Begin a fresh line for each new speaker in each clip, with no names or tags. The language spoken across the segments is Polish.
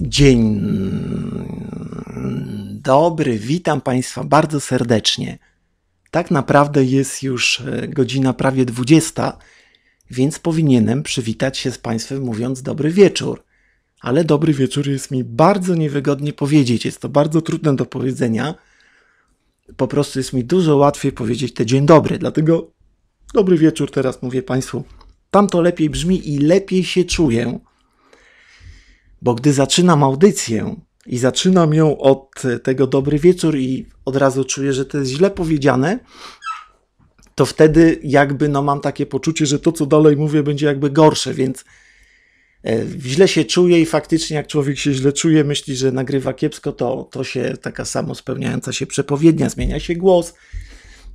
Dzień dobry, witam Państwa bardzo serdecznie. Tak naprawdę jest już e, godzina prawie 20, więc powinienem przywitać się z Państwem mówiąc dobry wieczór. Ale dobry wieczór jest mi bardzo niewygodnie powiedzieć. Jest to bardzo trudne do powiedzenia. Po prostu jest mi dużo łatwiej powiedzieć te dzień dobry. Dlatego dobry wieczór teraz mówię Państwu. Tam to lepiej brzmi i lepiej się czuję. Bo gdy zaczynam audycję i zaczynam ją od tego dobry wieczór i od razu czuję, że to jest źle powiedziane, to wtedy jakby no mam takie poczucie, że to co dalej mówię będzie jakby gorsze, więc e, źle się czuję i faktycznie jak człowiek się źle czuje, myśli, że nagrywa kiepsko, to, to się taka samo spełniająca się przepowiednia, zmienia się głos,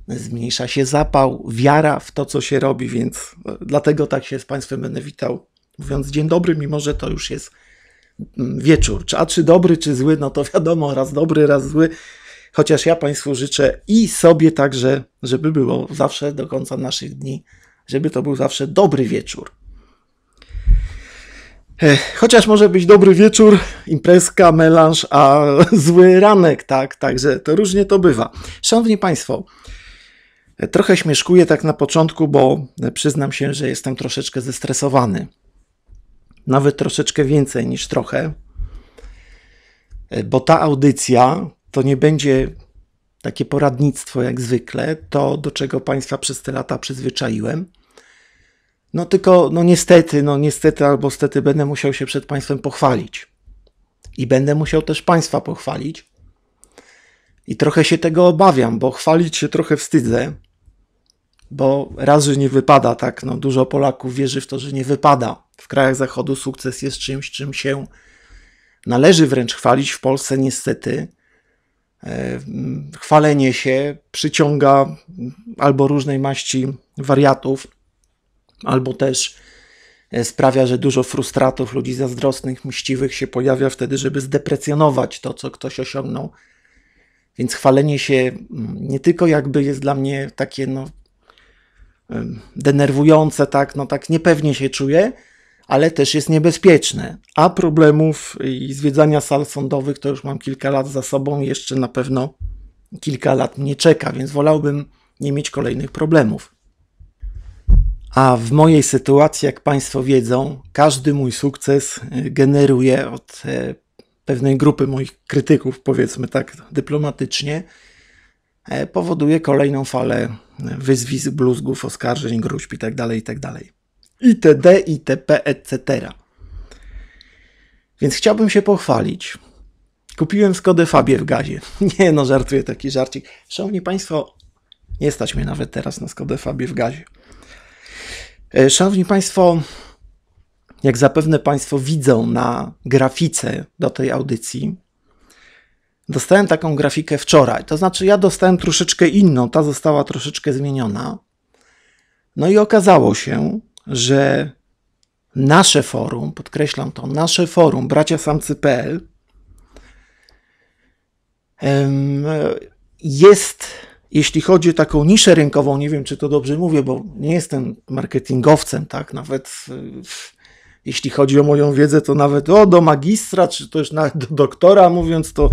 zmniejsza się zapał, wiara w to, co się robi, więc e, dlatego tak się z Państwem będę witał, mówiąc dzień dobry, mimo że to już jest wieczór. A czy dobry, czy zły, no to wiadomo, raz dobry, raz zły. Chociaż ja Państwu życzę i sobie także, żeby było zawsze do końca naszych dni, żeby to był zawsze dobry wieczór. Chociaż może być dobry wieczór, imprezka, melanż, a zły ranek, tak, także to różnie to bywa. Szanowni Państwo, trochę śmieszkuję tak na początku, bo przyznam się, że jestem troszeczkę zestresowany nawet troszeczkę więcej niż trochę, bo ta audycja to nie będzie takie poradnictwo jak zwykle, to do czego Państwa przez te lata przyzwyczaiłem. No tylko, no niestety, no niestety albo stety będę musiał się przed Państwem pochwalić. I będę musiał też Państwa pochwalić. I trochę się tego obawiam, bo chwalić się trochę wstydzę, bo raz, że nie wypada, tak, no dużo Polaków wierzy w to, że nie wypada. W krajach Zachodu sukces jest czymś, czym się należy wręcz chwalić. W Polsce niestety e, chwalenie się przyciąga albo różnej maści wariatów, albo też e, sprawia, że dużo frustratów, ludzi zazdrosnych, mściwych się pojawia wtedy, żeby zdeprecjonować to, co ktoś osiągnął. Więc chwalenie się mm, nie tylko jakby jest dla mnie takie no, denerwujące, tak, no tak niepewnie się czuję, ale też jest niebezpieczne. A problemów i zwiedzania sal sądowych to już mam kilka lat za sobą, jeszcze na pewno kilka lat mnie czeka, więc wolałbym nie mieć kolejnych problemów. A w mojej sytuacji, jak Państwo wiedzą, każdy mój sukces y, generuje od e, pewnej grupy moich krytyków, powiedzmy tak dyplomatycznie, e, powoduje kolejną falę wyzwisk, bluzgów, oskarżeń, gruźb itd., itd. Itd., itp., etc. Więc chciałbym się pochwalić. Kupiłem Skodę Fabię w gazie. Nie no, żartuję taki żarcik. Szanowni Państwo, nie stać mnie nawet teraz na Skodę Fabię w gazie. E, szanowni Państwo, jak zapewne Państwo widzą na grafice do tej audycji, dostałem taką grafikę wczoraj. To znaczy, ja dostałem troszeczkę inną, ta została troszeczkę zmieniona. No i okazało się, że nasze forum, podkreślam to, nasze forum braciasamcy.pl jest, jeśli chodzi o taką niszę rynkową, nie wiem czy to dobrze mówię, bo nie jestem marketingowcem, tak, nawet jeśli chodzi o moją wiedzę, to nawet o, do magistra, czy też nawet do doktora mówiąc, to,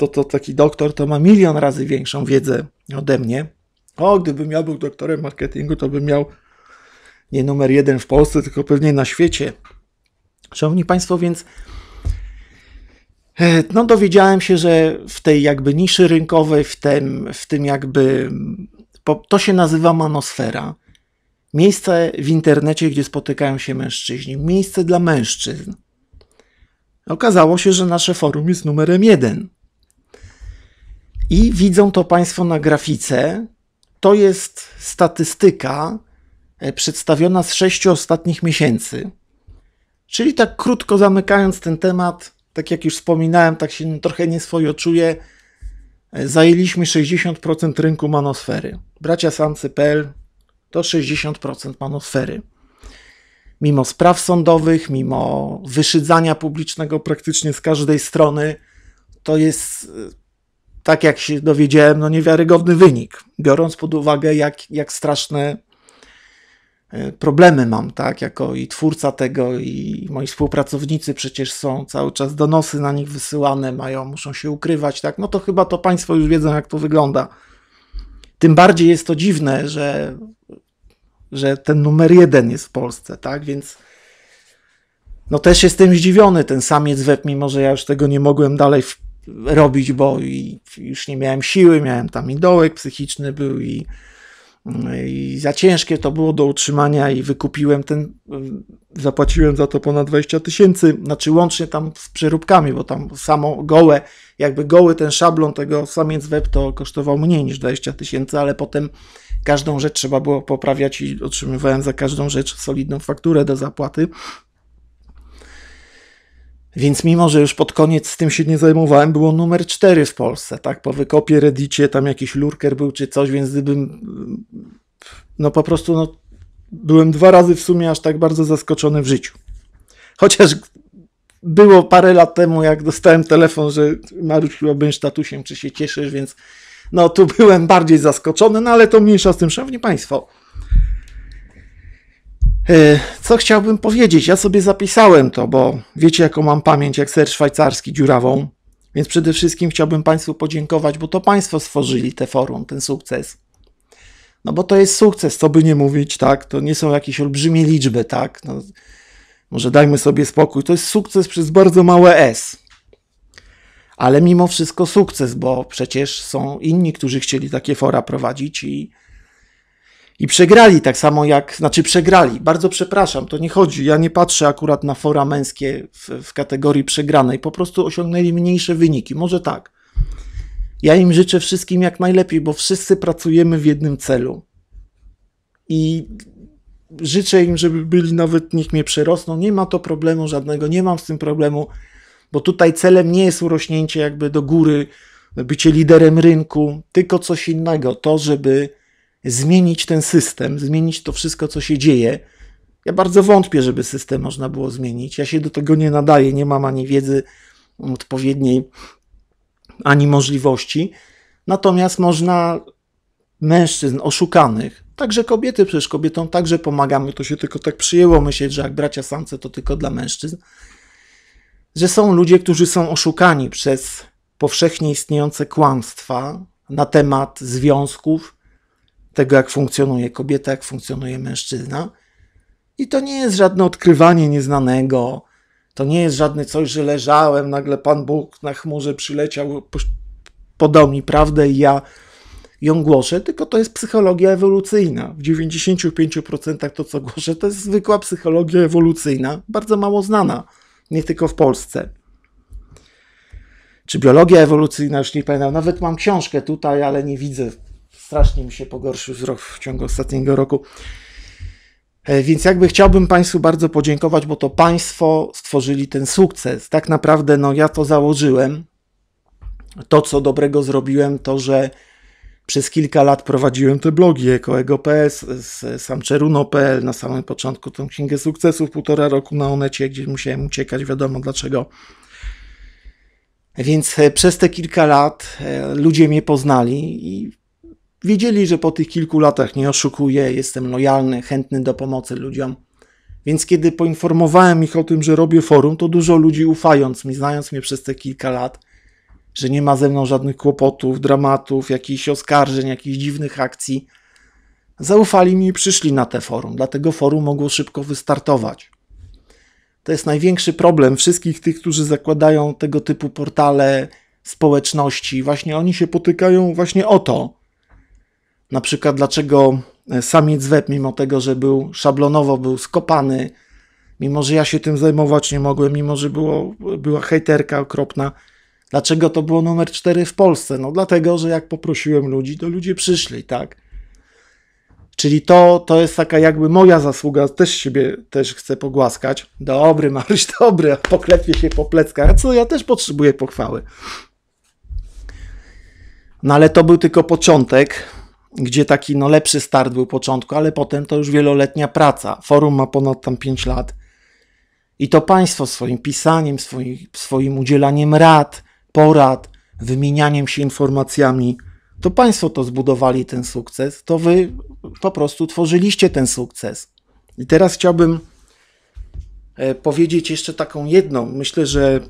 to, to taki doktor to ma milion razy większą wiedzę ode mnie. O, gdybym ja był doktorem marketingu, to bym miał nie numer jeden w Polsce, tylko pewnie na świecie. Szanowni Państwo, więc e, no dowiedziałem się, że w tej jakby niszy rynkowej, w tym, w tym jakby, to się nazywa manosfera. Miejsce w internecie, gdzie spotykają się mężczyźni. Miejsce dla mężczyzn. Okazało się, że nasze forum jest numerem jeden. I widzą to Państwo na grafice. To jest statystyka E, przedstawiona z sześciu ostatnich miesięcy. Czyli tak krótko zamykając ten temat, tak jak już wspominałem, tak się trochę nieswojo czuję, e, zajęliśmy 60% rynku manosfery. Bracia Samcy.pl to 60% manosfery. Mimo spraw sądowych, mimo wyszydzania publicznego praktycznie z każdej strony, to jest, e, tak jak się dowiedziałem, no niewiarygodny wynik, biorąc pod uwagę, jak, jak straszne e, problemy mam, tak, jako i twórca tego, i moi współpracownicy przecież są cały czas donosy na nich wysyłane, mają, muszą się ukrywać, tak, no to chyba to Państwo już wiedzą, jak to wygląda. Tym bardziej jest to dziwne, że, że ten numer jeden jest w Polsce, tak, więc no też jestem zdziwiony, ten samiec web, mimo że ja już tego nie mogłem dalej robić, bo już nie miałem siły, miałem tam i dołek psychiczny był i, i za ciężkie to było do utrzymania i wykupiłem ten, zapłaciłem za to ponad 20 tysięcy, znaczy łącznie tam z przeróbkami, bo tam samo gołe, jakby goły ten szablon tego samiec web to kosztował mniej niż 20 tysięcy, ale potem każdą rzecz trzeba było poprawiać i otrzymywałem za każdą rzecz solidną fakturę do zapłaty. Więc mimo, że już pod koniec z tym się nie zajmowałem, było numer 4 w Polsce, tak? Po wykopie Reddicie tam jakiś lurker był czy coś, więc gdybym no po prostu no, byłem dwa razy w sumie aż tak bardzo zaskoczony w życiu. Chociaż było parę lat temu, jak dostałem telefon, że Mariusz chyba statusiem, czy się cieszysz, więc no tu byłem bardziej zaskoczony, no ale to mniejsza z tym, szanowni państwo. E, co chciałbym powiedzieć? Ja sobie zapisałem to, bo wiecie, jaką mam pamięć, jak ser szwajcarski dziurawą. Więc przede wszystkim chciałbym Państwu podziękować, bo to Państwo stworzyli te forum, ten sukces. No bo to jest sukces, co by nie mówić, tak? To nie są jakieś olbrzymie liczby, tak? No, może dajmy sobie spokój. To jest sukces przez bardzo małe S. Ale mimo wszystko sukces, bo przecież są inni, którzy chcieli takie fora prowadzić i i przegrali tak samo jak, znaczy przegrali. Bardzo przepraszam, to nie chodzi. Ja nie patrzę akurat na fora męskie w, w kategorii przegranej. Po prostu osiągnęli mniejsze wyniki. Może tak. Ja im życzę wszystkim jak najlepiej, bo wszyscy pracujemy w jednym celu. I życzę im, żeby byli nawet, niech mnie przerosną. Nie ma to problemu żadnego, nie mam z tym problemu, bo tutaj celem nie jest urośnięcie jakby do góry, bycie liderem rynku, tylko coś innego. To, żeby zmienić ten system, zmienić to wszystko, co się dzieje. Ja bardzo wątpię, żeby system można było zmienić. Ja się do tego nie nadaję, nie mam ani wiedzy odpowiedniej, ani możliwości. Natomiast można mężczyzn oszukanych, także kobiety, przecież kobietom także pomagamy, to się tylko tak przyjęło myśleć, że jak bracia samce to tylko dla mężczyzn, że są ludzie, którzy są oszukani przez powszechnie istniejące kłamstwa na temat związków, tego, jak funkcjonuje kobieta, jak funkcjonuje mężczyzna. I to nie jest żadne odkrywanie nieznanego. To nie jest żadne coś, że leżałem, nagle Pan Bóg na chmurze przyleciał, podał mi prawdę i ja ją głoszę, tylko to jest psychologia ewolucyjna. W 95% to, co głoszę, to jest zwykła psychologia ewolucyjna, bardzo mało znana, nie tylko w Polsce. Czy biologia ewolucyjna, już nie pamiętam. Nawet mam książkę tutaj, ale nie widzę strasznie mi się pogorszył wzrok w ciągu ostatniego roku. E, więc jakby chciałbym Państwu bardzo podziękować, bo to Państwo stworzyli ten sukces. Tak naprawdę, no ja to założyłem. To, co dobrego zrobiłem, to, że przez kilka lat prowadziłem te blogi ekoego.ps, samczeruno.pl, na samym początku tą księgę sukcesów, półtora roku na Onecie, gdzie musiałem uciekać, wiadomo dlaczego. Więc e, przez te kilka lat e, ludzie mnie poznali i Wiedzieli, że po tych kilku latach nie oszukuję, jestem lojalny, chętny do pomocy ludziom. Więc kiedy poinformowałem ich o tym, że robię forum, to dużo ludzi ufając mi, znając mnie przez te kilka lat, że nie ma ze mną żadnych kłopotów, dramatów, jakichś oskarżeń, jakichś dziwnych akcji, zaufali mi i przyszli na te forum. Dlatego forum mogło szybko wystartować. To jest największy problem wszystkich tych, którzy zakładają tego typu portale społeczności. Właśnie oni się potykają właśnie o to, na przykład dlaczego e, samiec web, mimo tego, że był szablonowo, był skopany, mimo że ja się tym zajmować nie mogłem, mimo że było, była hejterka okropna, dlaczego to było numer 4 w Polsce? No dlatego, że jak poprosiłem ludzi, to ludzie przyszli, tak? Czyli to, to jest taka jakby moja zasługa, też siebie też chcę pogłaskać. Dobry, Maryś, dobry, poklepie się po pleckach. Co, ja też potrzebuję pochwały. No ale to był tylko początek gdzie taki no, lepszy start był początku, ale potem to już wieloletnia praca. Forum ma ponad tam 5 lat. I to Państwo swoim pisaniem, swoim, swoim udzielaniem rad, porad, wymienianiem się informacjami, to Państwo to zbudowali ten sukces, to Wy po prostu tworzyliście ten sukces. I teraz chciałbym e, powiedzieć jeszcze taką jedną, myślę, że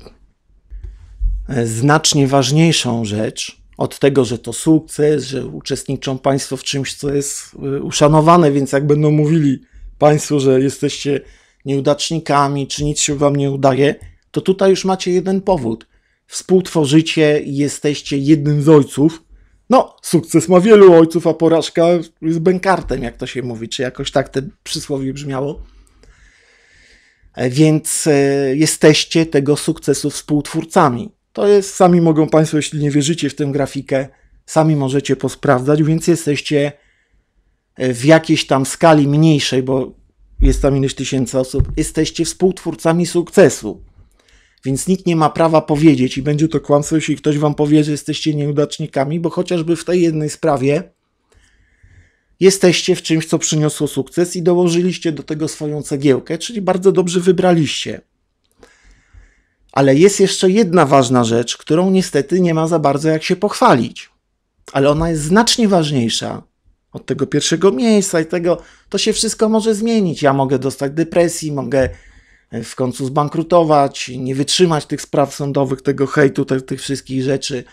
e, znacznie ważniejszą rzecz od tego, że to sukces, że uczestniczą Państwo w czymś, co jest e, uszanowane, więc jak będą mówili Państwu, że jesteście nieudacznikami, czy nic się Wam nie udaje, to tutaj już macie jeden powód. Współtworzycie i jesteście jednym z ojców. No, sukces ma wielu ojców, a porażka jest bękartem, jak to się mówi, czy jakoś tak te przysłowie brzmiało. E, więc e, jesteście tego sukcesu współtwórcami. To jest, sami mogą Państwo, jeśli nie wierzycie w tę grafikę, sami możecie posprawdzać, więc jesteście e, w jakiejś tam skali mniejszej, bo jest tam ileś tysięcy osób, jesteście współtwórcami sukcesu. Więc nikt nie ma prawa powiedzieć, i będzie to kłamstwo, jeśli ktoś wam powie, że jesteście nieudacznikami, bo chociażby w tej jednej sprawie jesteście w czymś, co przyniosło sukces i dołożyliście do tego swoją cegiełkę, czyli bardzo dobrze wybraliście. Ale jest jeszcze jedna ważna rzecz, którą niestety nie ma za bardzo jak się pochwalić. Ale ona jest znacznie ważniejsza od tego pierwszego miejsca i tego, to się wszystko może zmienić. Ja mogę dostać depresji, mogę e, w końcu zbankrutować, nie wytrzymać tych spraw sądowych, tego hejtu, tych, tych wszystkich rzeczy,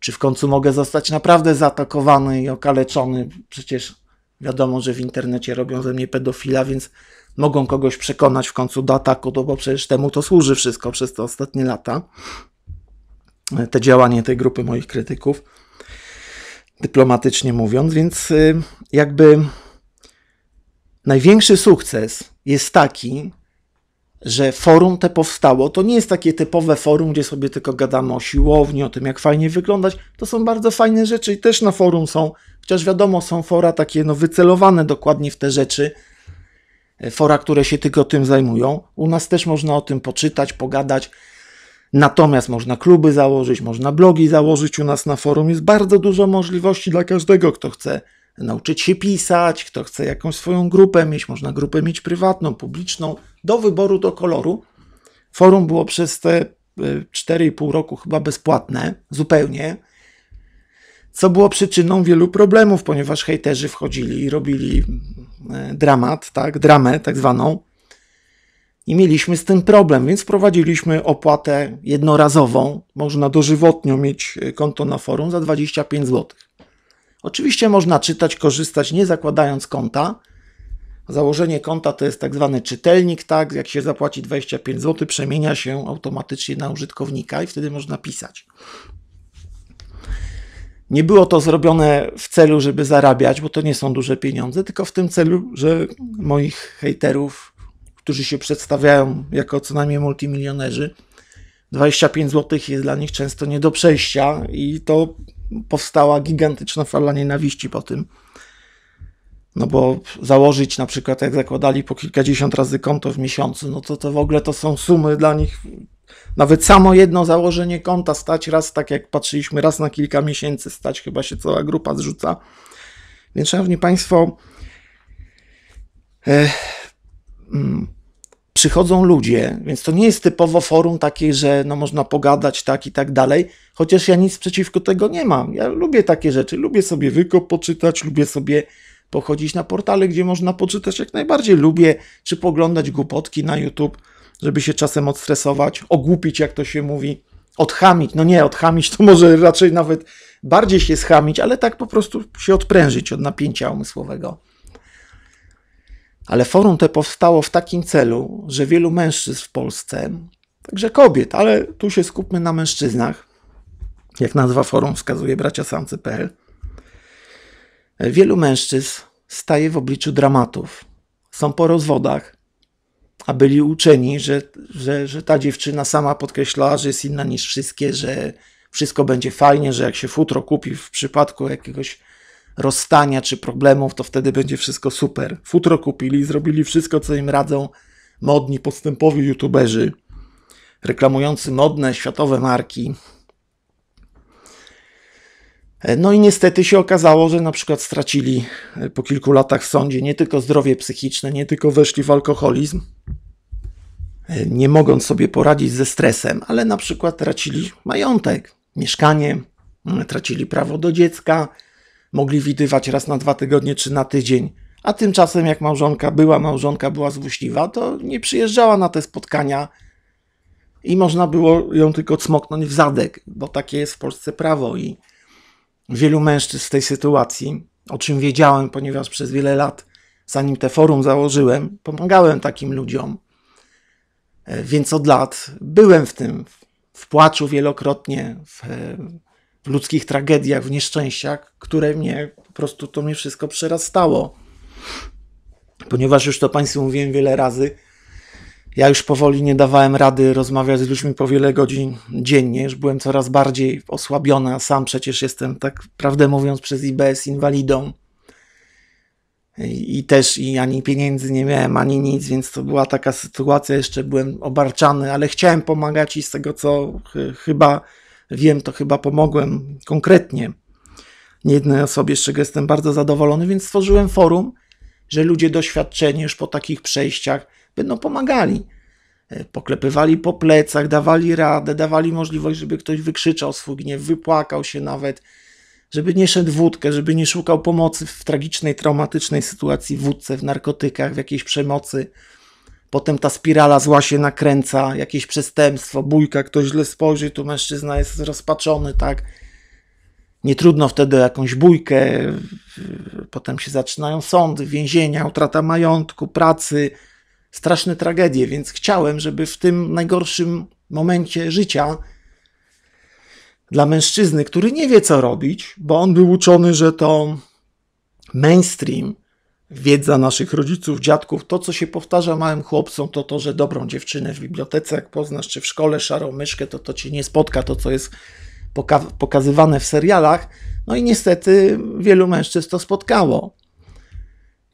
czy w końcu mogę zostać naprawdę zaatakowany i okaleczony. Przecież wiadomo, że w internecie robią ze mnie pedofila, więc mogą kogoś przekonać w końcu do ataku, no bo przecież temu to służy wszystko przez te ostatnie lata. E, te działanie tej grupy moich krytyków dyplomatycznie mówiąc, więc y, jakby największy sukces jest taki, że forum te powstało. To nie jest takie typowe forum, gdzie sobie tylko gadamy o siłowni, o tym, jak fajnie wyglądać. To są bardzo fajne rzeczy i też na forum są, chociaż wiadomo, są fora takie no, wycelowane dokładnie w te rzeczy. E, fora, które się tylko tym zajmują. U nas też można o tym poczytać, pogadać. Natomiast można kluby założyć, można blogi założyć u nas na forum. Jest bardzo dużo możliwości dla każdego, kto chce nauczyć się pisać, kto chce jakąś swoją grupę mieć. Można grupę mieć prywatną, publiczną, do wyboru, do koloru. Forum było przez te 4,5 y, roku chyba bezpłatne, zupełnie, co było przyczyną wielu problemów, ponieważ hejterzy wchodzili i robili dramat, tak, dramę tak zwaną, i mieliśmy z tym problem, więc wprowadziliśmy opłatę jednorazową. Można dożywotnio mieć e, konto na forum za 25 zł. Oczywiście można czytać, korzystać nie zakładając konta. Założenie konta to jest tak zwany czytelnik, tak? Jak się zapłaci 25 zł, przemienia się automatycznie na użytkownika i wtedy można pisać. Nie było to zrobione w celu, żeby zarabiać, bo to nie są duże pieniądze, tylko w tym celu, że moich hejterów którzy się przedstawiają jako co najmniej multimilionerzy. 25 zł jest dla nich często nie do przejścia i to powstała gigantyczna fala nienawiści po tym. No bo założyć na przykład, jak zakładali po kilkadziesiąt razy konto w miesiącu, no to to w ogóle to są sumy dla nich. Nawet samo jedno założenie konta stać raz, tak jak patrzyliśmy, raz na kilka miesięcy stać, chyba się cała grupa zrzuca. Więc, szanowni Państwo, eh, przychodzą ludzie, więc to nie jest typowo forum takie, że no można pogadać tak i tak dalej, chociaż ja nic przeciwko tego nie mam. Ja lubię takie rzeczy, lubię sobie wykop poczytać, lubię sobie pochodzić na portale, gdzie można poczytać jak najbardziej. Lubię czy poglądać głupotki na YouTube, żeby się czasem odstresować, ogłupić, jak to się mówi, odchamić. No nie, odchamić to może raczej nawet bardziej się schamić, ale tak po prostu się odprężyć od napięcia umysłowego. Ale forum te powstało w takim celu, że wielu mężczyzn w Polsce, także kobiet, ale tu się skupmy na mężczyznach, jak nazwa forum wskazuje braciasamcy.pl, wielu mężczyzn staje w obliczu dramatów. Są po rozwodach, a byli uczeni, że, że, że ta dziewczyna sama podkreślała, że jest inna niż wszystkie, że wszystko będzie fajnie, że jak się futro kupi w przypadku jakiegoś rozstania czy problemów, to wtedy będzie wszystko super. Futro kupili, zrobili wszystko, co im radzą modni, postępowi youtuberzy, reklamujący modne, światowe marki. No i niestety się okazało, że na przykład stracili po kilku latach w sądzie nie tylko zdrowie psychiczne, nie tylko weszli w alkoholizm, nie mogąc sobie poradzić ze stresem, ale na przykład tracili majątek, mieszkanie, tracili prawo do dziecka, mogli widywać raz na dwa tygodnie czy na tydzień, A tymczasem, jak małżonka była, małżonka była złośliwa, to nie przyjeżdżała na te spotkania i można było ją tylko cmoknąć w zadek, bo takie jest w Polsce prawo i wielu mężczyzn w tej sytuacji, o czym wiedziałem, ponieważ przez wiele lat, zanim te forum założyłem, pomagałem takim ludziom. E, więc od lat byłem w tym, w płaczu wielokrotnie, w, w ludzkich tragediach, w nieszczęściach, które mnie po prostu to mnie wszystko przerastało. Ponieważ już to Państwu mówiłem wiele razy, ja już powoli nie dawałem rady rozmawiać z ludźmi po wiele godzin dziennie, już byłem coraz bardziej osłabiony, a sam przecież jestem, tak prawdę mówiąc, przez IBS inwalidą. I też i ani pieniędzy nie miałem, ani nic, więc to była taka sytuacja, jeszcze byłem obarczany, ale chciałem pomagać i z tego co chyba wiem, to chyba pomogłem konkretnie jednej osobie, z czego jestem bardzo zadowolony, więc stworzyłem forum, że ludzie doświadczeni już po takich przejściach będą pomagali. E, poklepywali po plecach, dawali radę, dawali możliwość, żeby ktoś wykrzyczał swój gniew, wypłakał się nawet, żeby nie szedł wódkę, żeby nie szukał pomocy w tragicznej, traumatycznej sytuacji, w wódce, w narkotykach, w jakiejś przemocy. Potem ta spirala zła się nakręca, jakieś przestępstwo, bójka, ktoś źle spojrzy, tu mężczyzna jest rozpaczony, tak? Nie trudno wtedy jakąś bójkę, potem się zaczynają sądy, więzienia, utrata majątku, pracy, straszne tragedie, więc chciałem, żeby w tym najgorszym momencie życia dla mężczyzny, który nie wie co robić, bo on był uczony, że to mainstream, wiedza naszych rodziców, dziadków, to co się powtarza małym chłopcom, to to, że dobrą dziewczynę w bibliotece jak poznasz, czy w szkole szarą myszkę, to to cię nie spotka, to co jest poka pokazywane w serialach. No i niestety wielu mężczyzn to spotkało.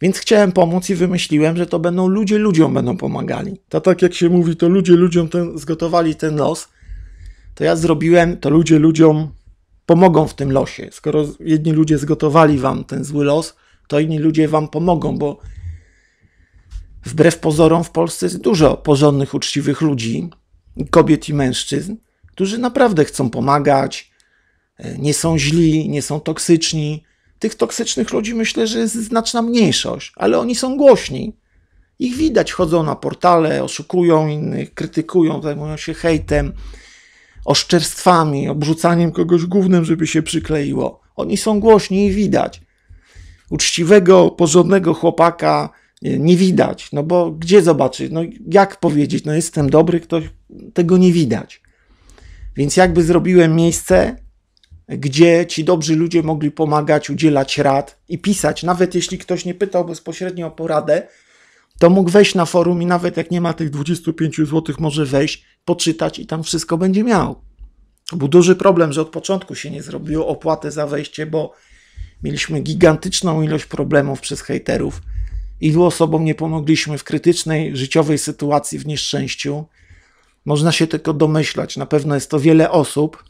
Więc chciałem pomóc i wymyśliłem, że to będą ludzie ludziom będą pomagali. To tak jak się mówi, to ludzie ludziom ten, zgotowali ten los, to ja zrobiłem, to ludzie ludziom pomogą w tym losie. Skoro jedni ludzie zgotowali wam ten zły los, to inni ludzie wam pomogą, bo wbrew pozorom w Polsce jest dużo porządnych, uczciwych ludzi, kobiet i mężczyzn, którzy naprawdę chcą pomagać, e, nie są źli, nie są toksyczni, tych toksycznych ludzi myślę, że jest znaczna mniejszość, ale oni są głośni. Ich widać, chodzą na portale, oszukują innych, krytykują, zajmują się hejtem, oszczerstwami, obrzucaniem kogoś głównym, żeby się przykleiło. Oni są głośni i widać. Uczciwego, porządnego chłopaka nie widać, no bo gdzie zobaczyć? No jak powiedzieć? No jestem dobry, ktoś tego nie widać. Więc jakby zrobiłem miejsce, gdzie ci dobrzy ludzie mogli pomagać, udzielać rad i pisać. Nawet jeśli ktoś nie pytał bezpośrednio o poradę, to mógł wejść na forum i nawet jak nie ma tych 25 zł, może wejść, poczytać i tam wszystko będzie miał. Był duży problem, że od początku się nie zrobiło opłaty za wejście, bo mieliśmy gigantyczną ilość problemów przez hejterów. Ilu osobom nie pomogliśmy w krytycznej życiowej sytuacji, w nieszczęściu. Można się tylko domyślać. Na pewno jest to wiele osób,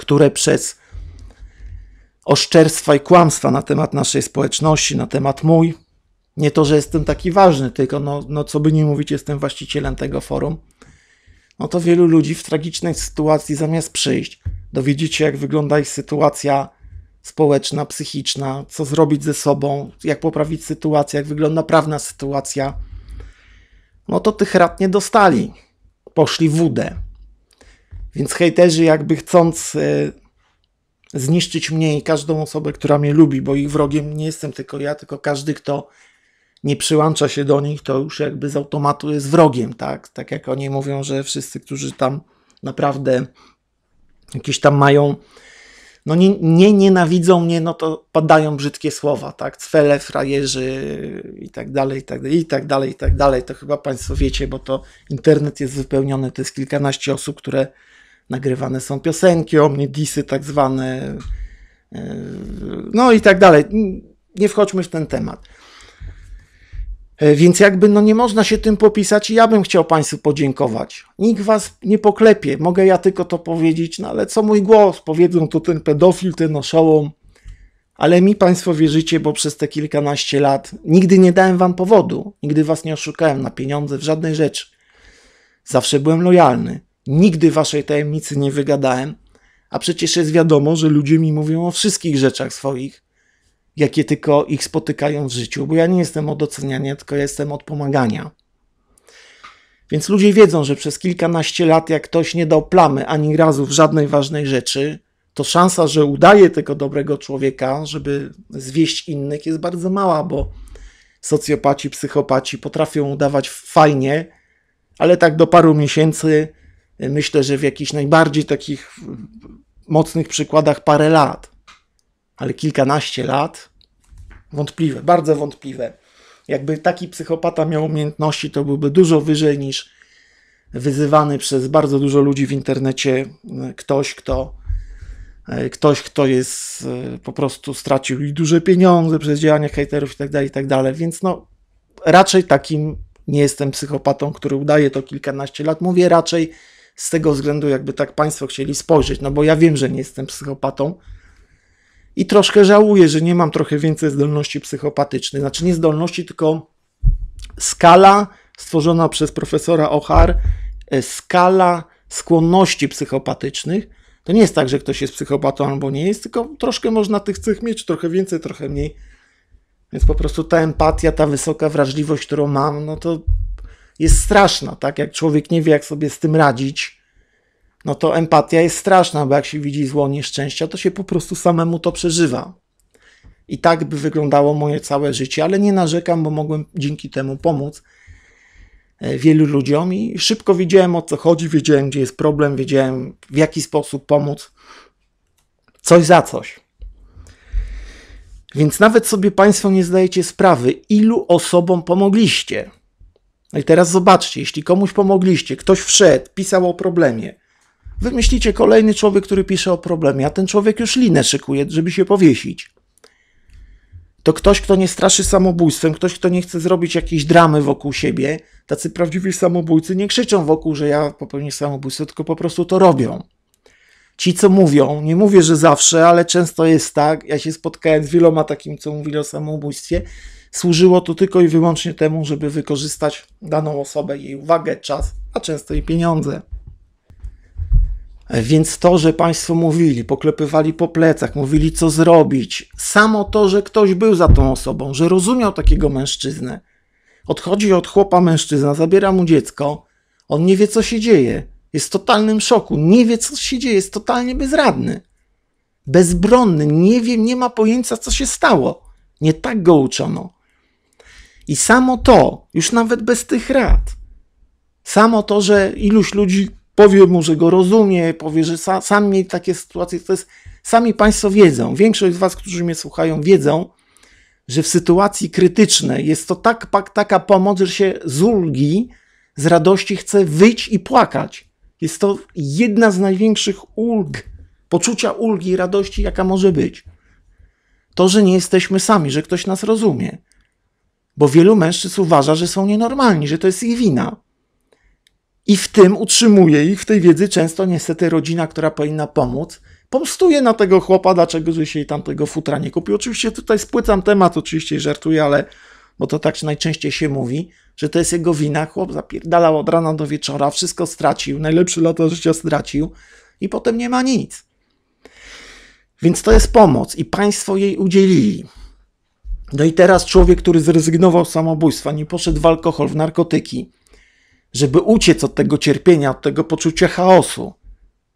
które przez oszczerstwa i kłamstwa na temat naszej społeczności, na temat mój, nie to, że jestem taki ważny, tylko no, no co by nie mówić, jestem właścicielem tego forum, no to wielu ludzi w tragicznej sytuacji zamiast przyjść, dowiedzieć się jak wygląda ich sytuacja społeczna, psychiczna, co zrobić ze sobą, jak poprawić sytuację, jak wygląda prawna sytuacja, no to tych rad nie dostali. Poszli w wódę. Więc hejterzy jakby chcąc e, zniszczyć mnie i każdą osobę, która mnie lubi, bo ich wrogiem nie jestem tylko ja, tylko każdy, kto nie przyłącza się do nich, to już jakby z automatu jest wrogiem, tak? Tak jak oni mówią, że wszyscy, którzy tam naprawdę jakieś tam mają, no nie, nie nienawidzą mnie, no to padają brzydkie słowa, tak? Cwele, frajerzy i tak dalej, i tak dalej, i tak dalej, i tak dalej. To chyba Państwo wiecie, bo to internet jest wypełniony, to jest kilkanaście osób, które nagrywane są piosenki o mnie, disy tak zwane, e, no i tak dalej. Nie wchodźmy w ten temat. E, więc jakby no nie można się tym popisać i ja bym chciał Państwu podziękować. Nikt Was nie poklepie, mogę ja tylko to powiedzieć, no ale co mój głos, powiedzą to ten pedofil, ten oszołom. Ale mi Państwo wierzycie, bo przez te kilkanaście lat nigdy nie dałem Wam powodu, nigdy Was nie oszukałem na pieniądze, w żadnej rzeczy. Zawsze byłem lojalny. Nigdy waszej tajemnicy nie wygadałem, a przecież jest wiadomo, że ludzie mi mówią o wszystkich rzeczach swoich. jakie tylko ich spotykają w życiu, bo ja nie jestem od oceniania, tylko jestem od pomagania. Więc ludzie wiedzą, że przez kilkanaście lat, jak ktoś nie dał plamy ani razu w żadnej ważnej rzeczy, to szansa, że udaje tego dobrego człowieka, żeby zwieść innych, jest bardzo mała, bo socjopaci, psychopaci potrafią udawać fajnie, ale tak do paru miesięcy, myślę, że w jakichś najbardziej takich mocnych przykładach parę lat, ale kilkanaście lat, wątpliwe, bardzo wątpliwe. Jakby taki psychopata miał umiejętności, to byłby dużo wyżej niż wyzywany przez bardzo dużo ludzi w internecie ktoś, kto ktoś, kto jest e, po prostu stracił i duże pieniądze przez działania hejterów i tak dalej, i tak. Więc no, raczej takim nie jestem psychopatą, który udaje to kilkanaście lat. Mówię raczej z tego względu, jakby tak Państwo chcieli spojrzeć, no bo ja wiem, że nie jestem psychopatą i troszkę żałuję, że nie mam trochę więcej zdolności psychopatycznych. Znaczy nie zdolności, tylko skala stworzona przez profesora Ochar, e, skala skłonności psychopatycznych to nie jest tak, że ktoś jest psychopatą albo nie jest, tylko troszkę można tych cech mieć, trochę więcej, trochę mniej. Więc po prostu ta empatia, ta wysoka wrażliwość, którą mam, no to jest straszna, tak? Jak człowiek nie wie, jak sobie z tym radzić, no to empatia jest straszna, bo jak się widzi zło, nieszczęścia, to się po prostu samemu to przeżywa. I tak by wyglądało moje całe życie, ale nie narzekam, bo mogłem dzięki temu pomóc E, wielu ludziom i szybko wiedziałem o co chodzi, wiedziałem gdzie jest problem, wiedziałem w jaki sposób pomóc. Coś za coś. Więc nawet sobie Państwo nie zdajecie sprawy, ilu osobom pomogliście. No i teraz zobaczcie, jeśli komuś pomogliście, ktoś wszedł, pisał o problemie, wymyślicie kolejny człowiek, który pisze o problemie, a ten człowiek już linę szykuje, żeby się powiesić. To ktoś, kto nie straszy samobójstwem, ktoś, kto nie chce zrobić jakiejś dramy wokół siebie, tacy prawdziwi samobójcy nie krzyczą wokół, że ja popełnię samobójstwo, tylko po prostu to robią. Ci, co mówią, nie mówię, że zawsze, ale często jest tak, ja się spotkałem z wieloma takimi, co mówili o samobójstwie, służyło to tylko i wyłącznie temu, żeby wykorzystać daną osobę, jej uwagę, czas, a często i pieniądze. Więc to, że Państwo mówili, poklepywali po plecach, mówili co zrobić, samo to, że ktoś był za tą osobą, że rozumiał takiego mężczyznę, odchodzi od chłopa mężczyzna, zabiera mu dziecko, on nie wie co się dzieje, jest w totalnym szoku, nie wie co się dzieje, jest totalnie bezradny, bezbronny, nie wie, nie ma pojęcia co się stało. Nie tak go uczono. I samo to, już nawet bez tych rad, samo to, że iluś ludzi powie mu, że go rozumie, powie, że sa, sam mieli takie sytuacje, to jest, sami Państwo wiedzą, większość z Was, którzy mnie słuchają, wiedzą, że w sytuacji krytycznej jest to tak, taka pomoc, że się z ulgi, z radości chce wyjść i płakać. Jest to jedna z największych ulg, poczucia ulgi i radości, jaka może być. To, że nie jesteśmy sami, że ktoś nas rozumie. Bo wielu mężczyzn uważa, że są nienormalni, że to jest ich wina. I w tym utrzymuje ich, w tej wiedzy często niestety rodzina, która powinna pomóc, pomstuje na tego chłopa, dlaczego że się tamtego futra nie kupił. Oczywiście tutaj spłycam temat, oczywiście żartuję, ale bo to tak najczęściej się mówi, że to jest jego wina. Chłop zapierdalał od rana do wieczora, wszystko stracił, najlepsze lata życia stracił i potem nie ma nic. Więc to jest pomoc i państwo jej udzielili. No i teraz człowiek, który zrezygnował z samobójstwa, nie poszedł w alkohol, w narkotyki, żeby uciec od tego cierpienia, od tego poczucia chaosu.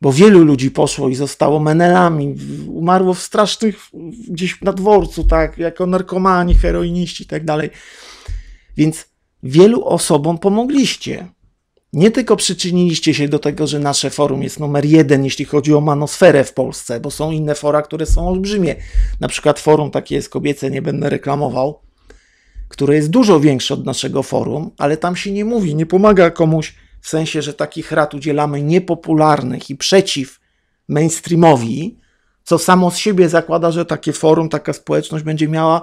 Bo wielu ludzi poszło i zostało menelami, umarło w strasznych, gdzieś na dworcu, tak, jako narkomani, heroiniści i tak dalej. Więc wielu osobom pomogliście. Nie tylko przyczyniliście się do tego, że nasze forum jest numer jeden, jeśli chodzi o manosferę w Polsce, bo są inne fora, które są olbrzymie. Na przykład forum takie jest kobiece, nie będę reklamował, które jest dużo większe od naszego forum, ale tam się nie mówi, nie pomaga komuś w sensie, że takich rad udzielamy niepopularnych i przeciw mainstreamowi, co samo z siebie zakłada, że takie forum, taka społeczność będzie miała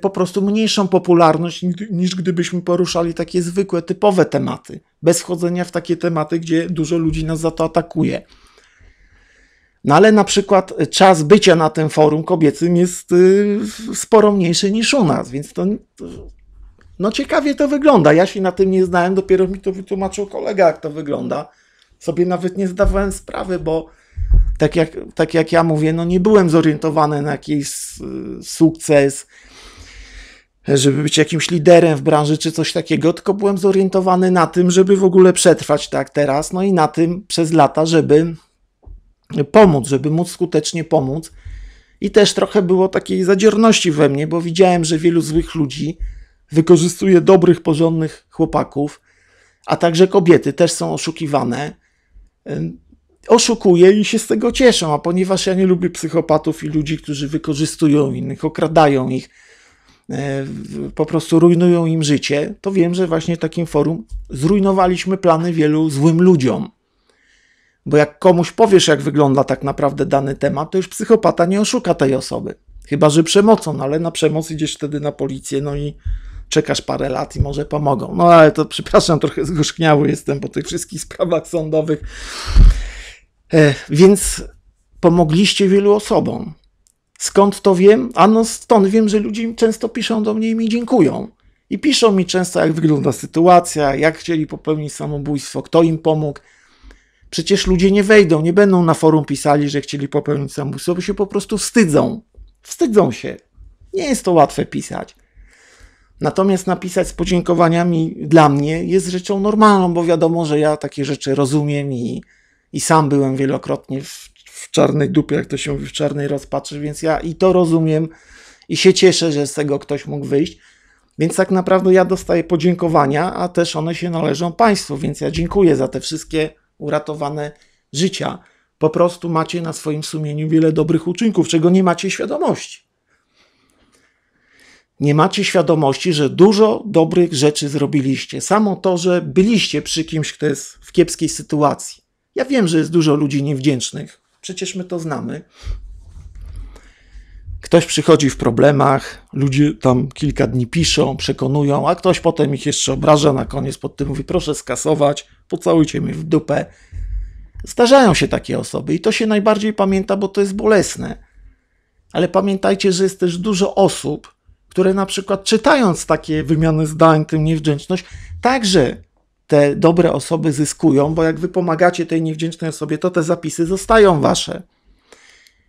po prostu mniejszą popularność niż gdybyśmy poruszali takie zwykłe, typowe tematy, bez wchodzenia w takie tematy, gdzie dużo ludzi nas za to atakuje. No ale na przykład czas bycia na tym forum kobiecym jest y, sporo mniejszy niż u nas, więc to, no ciekawie to wygląda. Ja się na tym nie znałem, dopiero mi to wytłumaczył kolega, jak to wygląda. Sobie nawet nie zdawałem sprawy, bo tak jak, tak jak ja mówię, no nie byłem zorientowany na jakiś sukces, żeby być jakimś liderem w branży czy coś takiego, tylko byłem zorientowany na tym, żeby w ogóle przetrwać tak teraz, no i na tym przez lata, żeby pomóc, żeby móc skutecznie pomóc. I też trochę było takiej zadzierności we mnie, bo widziałem, że wielu złych ludzi wykorzystuje dobrych, porządnych chłopaków, a także kobiety też są oszukiwane. Oszukuje i się z tego cieszą, a ponieważ ja nie lubię psychopatów i ludzi, którzy wykorzystują innych, okradają ich, po prostu rujnują im życie, to wiem, że właśnie takim forum zrujnowaliśmy plany wielu złym ludziom. Bo jak komuś powiesz, jak wygląda tak naprawdę dany temat, to już psychopata nie oszuka tej osoby. Chyba, że przemocą, no ale na przemoc idziesz wtedy na policję, no i czekasz parę lat i może pomogą. No ale to przepraszam, trochę zgorzkniały jestem po tych wszystkich sprawach sądowych. E, więc pomogliście wielu osobom. Skąd to wiem? Ano stąd wiem, że ludzie często piszą do mnie i mi dziękują. I piszą mi często, jak wygląda sytuacja, jak chcieli popełnić samobójstwo, kto im pomógł. Przecież ludzie nie wejdą, nie będą na forum pisali, że chcieli popełnić samobójstwo, bo się po prostu wstydzą. Wstydzą się. Nie jest to łatwe pisać. Natomiast napisać z podziękowaniami dla mnie jest rzeczą normalną, bo wiadomo, że ja takie rzeczy rozumiem i, i sam byłem wielokrotnie w, czarnej dupie, jak to się mówi, w czarnej rozpaczy, więc ja i to rozumiem i się cieszę, że z tego ktoś mógł wyjść. Więc tak naprawdę ja dostaję podziękowania, a też one się należą Państwu, więc ja dziękuję za te wszystkie uratowane życia. Po prostu macie na swoim sumieniu wiele dobrych uczynków, czego nie macie świadomości nie macie świadomości, że dużo dobrych rzeczy zrobiliście. Samo to, że byliście przy kimś, kto jest w kiepskiej sytuacji. Ja wiem, że jest dużo ludzi niewdzięcznych, przecież my to znamy. Ktoś przychodzi w problemach, ludzie tam kilka dni piszą, przekonują, a ktoś potem ich jeszcze obraża na koniec, pod tym mówi: Proszę skasować, pocałujcie mnie w dupę. Zdarzają się takie osoby i to się najbardziej pamięta, bo to jest bolesne. Ale pamiętajcie, że jest też dużo osób, które na przykład czytając takie wymiany zdań, tę niewdzięczność, także te dobre osoby zyskują, bo jak wy pomagacie tej niewdzięcznej osobie, to te zapisy zostają wasze.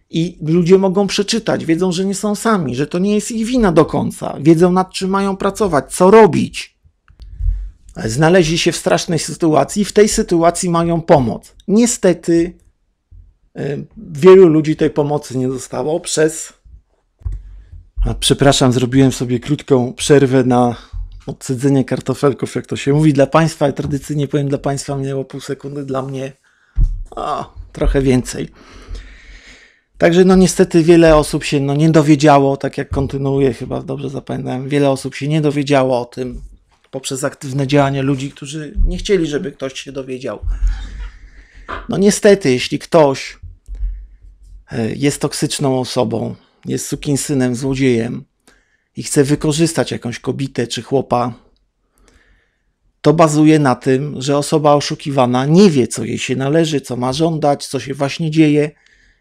I ludzie mogą przeczytać, wiedzą, że nie są sami, że to nie jest ich wina do końca, wiedzą nad czym mają pracować, co robić. Znaleźli się w strasznej sytuacji, w tej sytuacji mają pomoc. Niestety, wielu ludzi tej pomocy nie dostało przez przepraszam, zrobiłem sobie krótką przerwę na odsydzenie kartofelków, jak to się mówi dla Państwa. Tradycyjnie powiem dla Państwa minęło pół sekundy, dla mnie o, trochę więcej. Także no niestety wiele osób się no, nie dowiedziało, tak jak kontynuuję, chyba dobrze zapamiętałem, wiele osób się nie dowiedziało o tym poprzez aktywne działania ludzi, którzy nie chcieli, żeby ktoś się dowiedział. No niestety, jeśli ktoś e, jest toksyczną osobą, jest sukinsynem, złodziejem i chce wykorzystać jakąś kobietę czy chłopa, to bazuje na tym, że osoba oszukiwana nie wie, co jej się należy, co ma żądać, co się właśnie dzieje.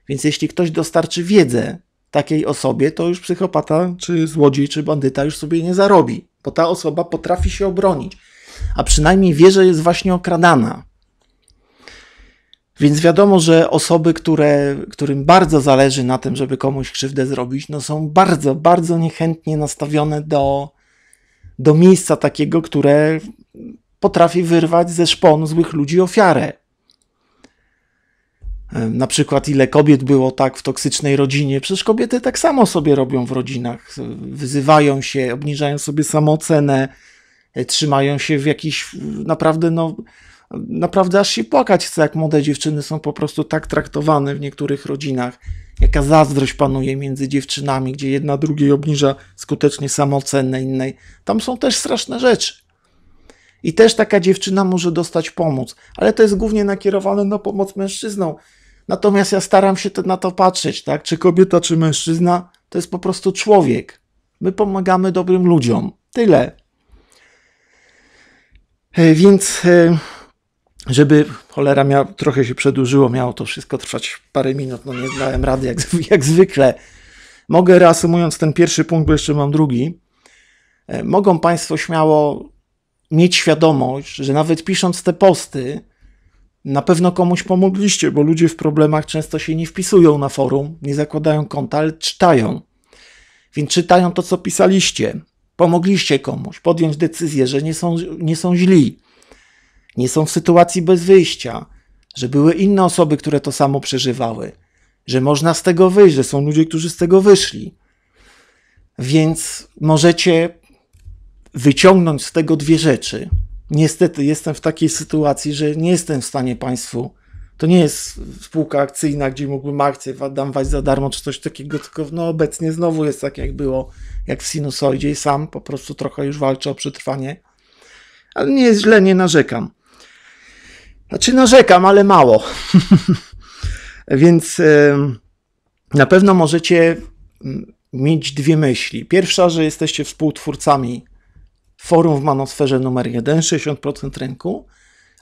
Więc jeśli ktoś dostarczy wiedzę takiej osobie, to już psychopata, czy złodziej, czy bandyta już sobie nie zarobi, bo ta osoba potrafi się obronić, a przynajmniej wie, że jest właśnie okradana. Więc wiadomo, że osoby, które, którym bardzo zależy na tym, żeby komuś krzywdę zrobić, no są bardzo, bardzo niechętnie nastawione do, do miejsca takiego, które potrafi wyrwać ze szpon złych ludzi ofiarę. Na przykład, ile kobiet było tak w toksycznej rodzinie. Przecież kobiety tak samo sobie robią w rodzinach. Wyzywają się, obniżają sobie samoocenę, trzymają się w jakiś naprawdę no, naprawdę aż się płakać chce, jak młode dziewczyny są po prostu tak traktowane w niektórych rodzinach. Jaka zazdrość panuje między dziewczynami, gdzie jedna drugiej obniża skutecznie samoocenę innej. Tam są też straszne rzeczy. I też taka dziewczyna może dostać pomoc, ale to jest głównie nakierowane na pomoc mężczyznom. Natomiast ja staram się na to patrzeć, tak? Czy kobieta, czy mężczyzna, to jest po prostu człowiek. My pomagamy dobrym ludziom. Tyle. E, więc e, żeby cholera miał, trochę się przedłużyło, miało to wszystko trwać parę minut, no nie dałem rady jak, jak zwykle. Mogę reasumując ten pierwszy punkt, bo jeszcze mam drugi. E, mogą Państwo śmiało mieć świadomość, że nawet pisząc te posty, Na pewno komuś pomogliście, bo ludzie w problemach często się nie wpisują na forum, nie zakładają konta, ale czytają. Więc czytają to, co pisaliście. Pomogliście komuś podjąć decyzję, że nie są, nie są źli, nie są w sytuacji bez wyjścia, że były inne osoby, które to samo przeżywały, że można z tego wyjść, że są ludzie, którzy z tego wyszli. Więc możecie wyciągnąć z tego dwie rzeczy. Niestety jestem w takiej sytuacji, że nie jestem w stanie Państwu. To nie jest spółka akcyjna, gdzie mógłbym akcję dam was za darmo, czy coś takiego, tylko no obecnie znowu jest tak, jak było, jak w sinusoidzie i sam po prostu trochę już walczę o przetrwanie. Ale nie jest źle, nie narzekam. Znaczy narzekam, ale mało. Więc na pewno możecie mieć dwie myśli. Pierwsza, że jesteście współtwórcami forum w manosferze numer 1, 60% rynku.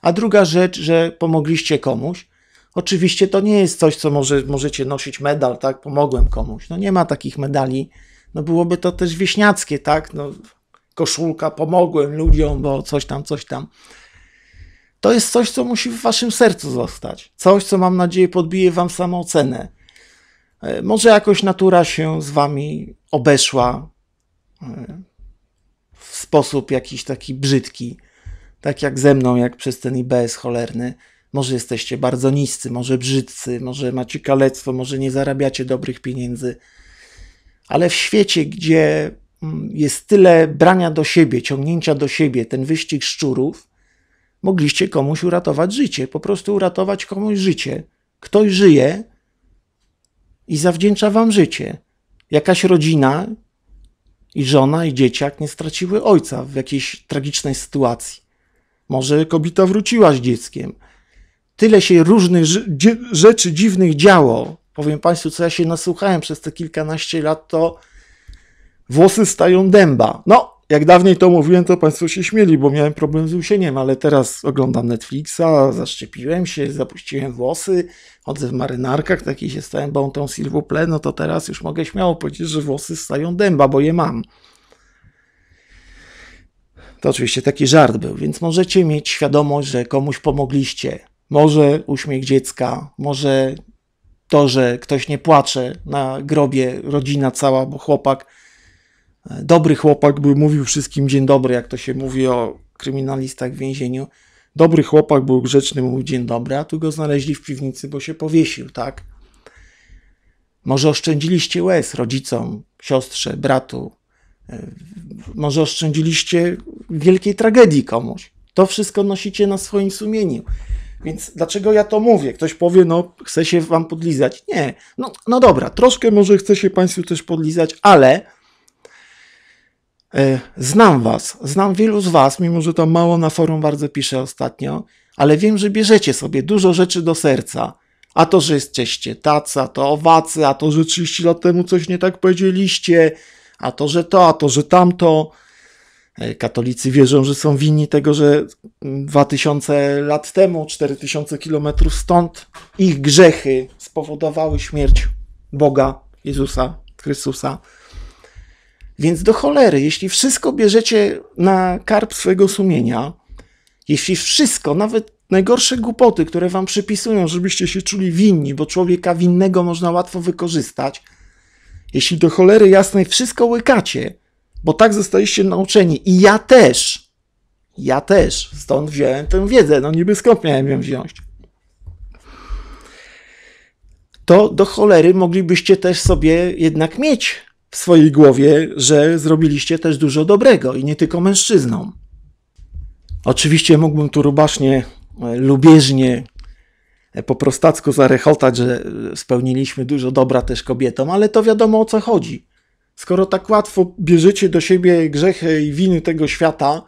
A druga rzecz, że pomogliście komuś. Oczywiście to nie jest coś, co może, możecie nosić medal, tak? Pomogłem komuś. No nie ma takich medali. No byłoby to też wieśniackie, tak? No, koszulka, pomogłem ludziom, bo coś tam, coś tam. To jest coś, co musi w waszym sercu zostać. Coś, co mam nadzieję podbije wam samoocenę. E, może jakoś natura się z wami obeszła e, w sposób jakiś taki brzydki, tak jak ze mną, jak przez ten IBS cholerny. Może jesteście bardzo niscy, może brzydcy, może macie kalectwo, może nie zarabiacie dobrych pieniędzy, ale w świecie, gdzie mm, jest tyle brania do siebie, ciągnięcia do siebie, ten wyścig szczurów, mogliście komuś uratować życie, po prostu uratować komuś życie. Ktoś żyje i zawdzięcza wam życie. Jakaś rodzina i żona i dzieciak nie straciły ojca w jakiejś tragicznej sytuacji. Może kobieta wróciła z dzieckiem. Tyle się różnych rzeczy dziwnych działo. Powiem Państwu, co ja się nasłuchałem przez te kilkanaście lat, to włosy stają dęba. No, jak dawniej to mówiłem, to Państwo się śmieli, bo miałem problem z usieniem, ale teraz oglądam Netflixa, zaszczepiłem się, zapuściłem włosy, chodzę w marynarkach, taki się stałem tą silvuple, no to teraz już mogę śmiało powiedzieć, że włosy stają dęba, bo je mam. To oczywiście taki żart był, więc możecie mieć świadomość, że komuś pomogliście. Może uśmiech dziecka, może to, że ktoś nie płacze na grobie, rodzina cała, bo chłopak, dobry chłopak był, mówił wszystkim dzień dobry, jak to się mówi o kryminalistach w więzieniu. Dobry chłopak był grzeczny, mówił dzień dobry, a tu go znaleźli w piwnicy, bo się powiesił, tak? Może oszczędziliście łez rodzicom, siostrze, bratu, może oszczędziliście wielkiej tragedii komuś. To wszystko nosicie na swoim sumieniu. Więc dlaczego ja to mówię? Ktoś powie, no, chce się wam podlizać. Nie. No, no dobra, troszkę może chce się państwu też podlizać, ale e, znam was, znam wielu z was, mimo że tam mało na forum bardzo piszę ostatnio, ale wiem, że bierzecie sobie dużo rzeczy do serca. A to, że jesteście tacy, a to owacy, a to, że 30 lat temu coś nie tak powiedzieliście, a to, że to, a to, że tamto. E, katolicy wierzą, że są winni tego, że 2000 lat temu, 4000 kilometrów stąd, ich grzechy spowodowały śmierć Boga, Jezusa, Chrystusa. Więc do cholery, jeśli wszystko bierzecie na karp swojego sumienia, jeśli wszystko, nawet najgorsze głupoty, które wam przypisują, żebyście się czuli winni, bo człowieka winnego można łatwo wykorzystać, jeśli do cholery jasnej wszystko łykacie, bo tak zostaliście nauczeni i ja też, ja też stąd wziąłem tę wiedzę, no niby skąd miałem ją wziąć. To do cholery moglibyście też sobie jednak mieć w swojej głowie, że zrobiliście też dużo dobrego i nie tylko mężczyznom. Oczywiście mógłbym tu rubasznie, e, lubieżnie po prostacku zarechotać, że spełniliśmy dużo dobra też kobietom, ale to wiadomo o co chodzi. Skoro tak łatwo bierzecie do siebie grzechy i winy tego świata,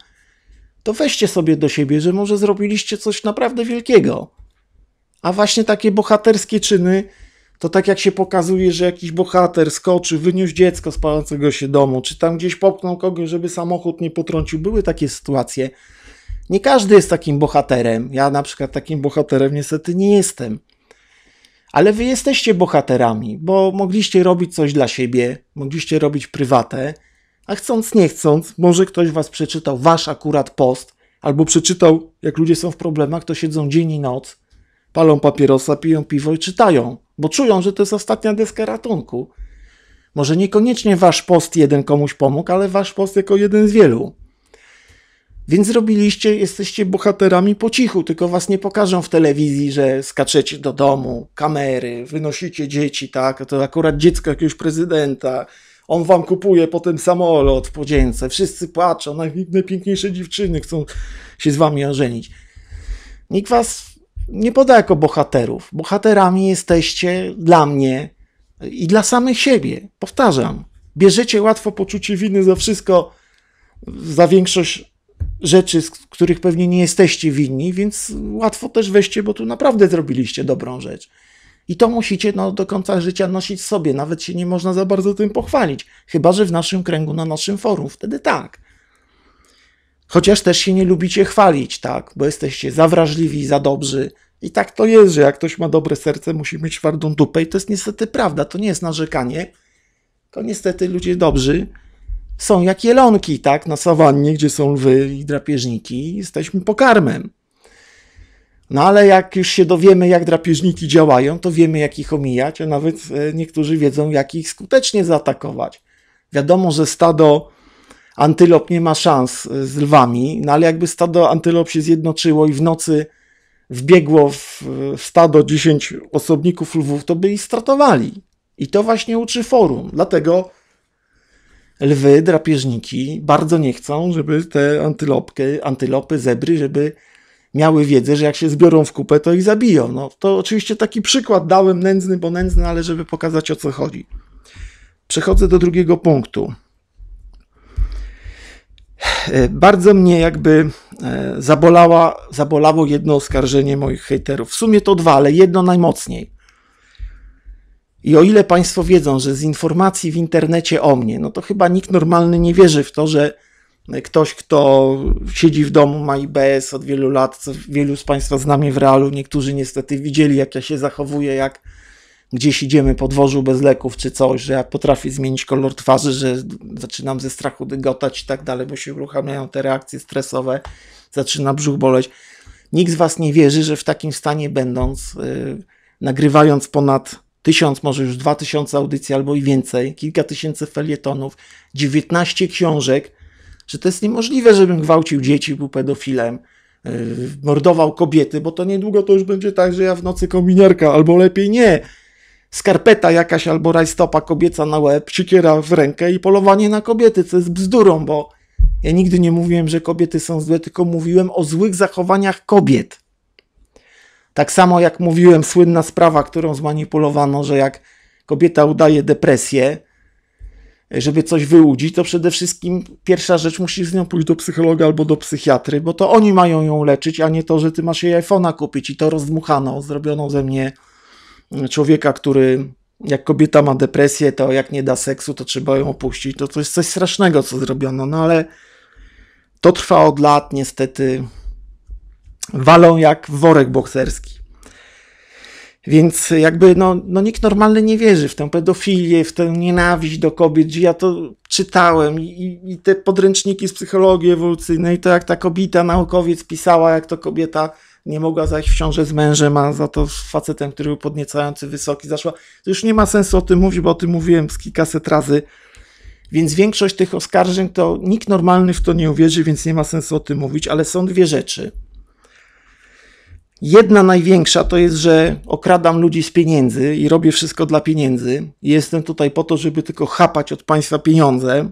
to weźcie sobie do siebie, że może zrobiliście coś naprawdę wielkiego. A właśnie takie bohaterskie czyny, to tak jak się pokazuje, że jakiś bohater skoczy, wyniósł dziecko z palącego się domu, czy tam gdzieś popchnął kogoś, żeby samochód nie potrącił. Były takie sytuacje. Nie każdy jest takim bohaterem. Ja na przykład takim bohaterem niestety nie jestem. Ale wy jesteście bohaterami, bo mogliście robić coś dla siebie, mogliście robić prywatę, a chcąc nie chcąc, może ktoś was przeczytał, wasz akurat post, albo przeczytał, jak ludzie są w problemach, to siedzą dzień i noc palą papierosa, piją piwo i czytają, bo czują, że to jest ostatnia deska ratunku. Może niekoniecznie wasz post jeden komuś pomógł, ale wasz post jako jeden z wielu. Więc zrobiliście, jesteście bohaterami po cichu, tylko was nie pokażą w telewizji, że skaczecie do domu, kamery, wynosicie dzieci, tak? To akurat dziecko jakiegoś prezydenta. On wam kupuje potem samolot w podzięce. Wszyscy płaczą, najpiękniejsze dziewczyny chcą się z wami ożenić. Nikt was nie poda jako bohaterów. Bohaterami jesteście dla mnie i dla samych siebie. Powtarzam, bierzecie łatwo poczucie winy za wszystko, za większość rzeczy, z których pewnie nie jesteście winni, więc łatwo też weźcie, bo tu naprawdę zrobiliście dobrą rzecz. I to musicie no, do końca życia nosić sobie. Nawet się nie można za bardzo tym pochwalić. Chyba, że w naszym kręgu, na naszym forum. Wtedy tak. Chociaż też się nie lubicie chwalić, tak? Bo jesteście za wrażliwi, za dobrzy. I tak to jest, że jak ktoś ma dobre serce, musi mieć twardą dupę. I to jest niestety prawda. To nie jest narzekanie. To niestety ludzie dobrzy są jak jelonki, tak? Na sawannie, gdzie są lwy i drapieżniki. Jesteśmy pokarmem. No ale jak już się dowiemy, jak drapieżniki działają, to wiemy, jak ich omijać, a nawet e, niektórzy wiedzą, jak ich skutecznie zaatakować. Wiadomo, że stado antylop nie ma szans e, z lwami, no ale jakby stado antylop się zjednoczyło i w nocy wbiegło w stado 10 osobników lwów, to by ich stratowali. I to właśnie uczy forum. Dlatego lwy, drapieżniki bardzo nie chcą, żeby te antylopy, antylopy, zebry, żeby miały wiedzę, że jak się zbiorą w kupę, to ich zabiją. No, to oczywiście taki przykład dałem nędzny, bo nędzny, ale żeby pokazać o co chodzi. Przechodzę do drugiego punktu. E, bardzo mnie jakby e, zabolała, zabolało jedno oskarżenie moich hejterów. W sumie to dwa, ale jedno najmocniej. I o ile Państwo wiedzą, że z informacji w internecie o mnie, no to chyba nikt normalny nie wierzy w to, że ktoś, kto siedzi w domu, ma IBS od wielu lat, co wielu z Państwa zna mnie w realu, niektórzy niestety widzieli, jak ja się zachowuję, jak gdzieś idziemy po dworzu bez leków czy coś, że ja potrafię zmienić kolor twarzy, że zaczynam ze strachu dygotać i tak dalej, bo się uruchamiają te reakcje stresowe, zaczyna brzuch boleć. Nikt z Was nie wierzy, że w takim stanie będąc, yy, nagrywając ponad tysiąc, może już dwa tysiące audycji albo i więcej, kilka tysięcy felietonów, 19 książek, że to jest niemożliwe, żebym gwałcił dzieci, był pedofilem, yy, mordował kobiety, bo to niedługo to już będzie tak, że ja w nocy kominiarka, albo lepiej nie, skarpeta jakaś albo rajstopa kobieca na łeb, siekiera w rękę i polowanie na kobiety, co jest bzdurą, bo ja nigdy nie mówiłem, że kobiety są złe, tylko mówiłem o złych zachowaniach kobiet. Tak samo jak mówiłem, słynna sprawa, którą zmanipulowano, że jak kobieta udaje depresję, żeby coś wyłudzić, to przede wszystkim pierwsza rzecz musisz z nią pójść do psychologa albo do psychiatry, bo to oni mają ją leczyć, a nie to, że ty masz jej iPhone'a kupić i to rozdmuchano, zrobiono ze mnie człowieka, który jak kobieta ma depresję, to jak nie da seksu, to trzeba ją opuścić. To, to jest coś strasznego, co zrobiono, no ale to trwa od lat, niestety walą jak worek bokserski. Więc jakby no, no nikt normalny nie wierzy w tę pedofilię, w tę nienawiść do kobiet. Ja to czytałem i, i te podręczniki z psychologii ewolucyjnej, to jak ta kobieta, naukowiec pisała, jak to kobieta nie mogła zajść w ciążę z mężem, a za to z facetem, który był podniecający, wysoki, zaszła. To już nie ma sensu o tym mówić, bo o tym mówiłem z kilkaset razy. Więc większość tych oskarżeń to nikt normalny w to nie uwierzy, więc nie ma sensu o tym mówić, ale są dwie rzeczy. Jedna największa to jest, że okradam ludzi z pieniędzy i robię wszystko dla pieniędzy. Jestem tutaj po to, żeby tylko chapać od państwa pieniądze.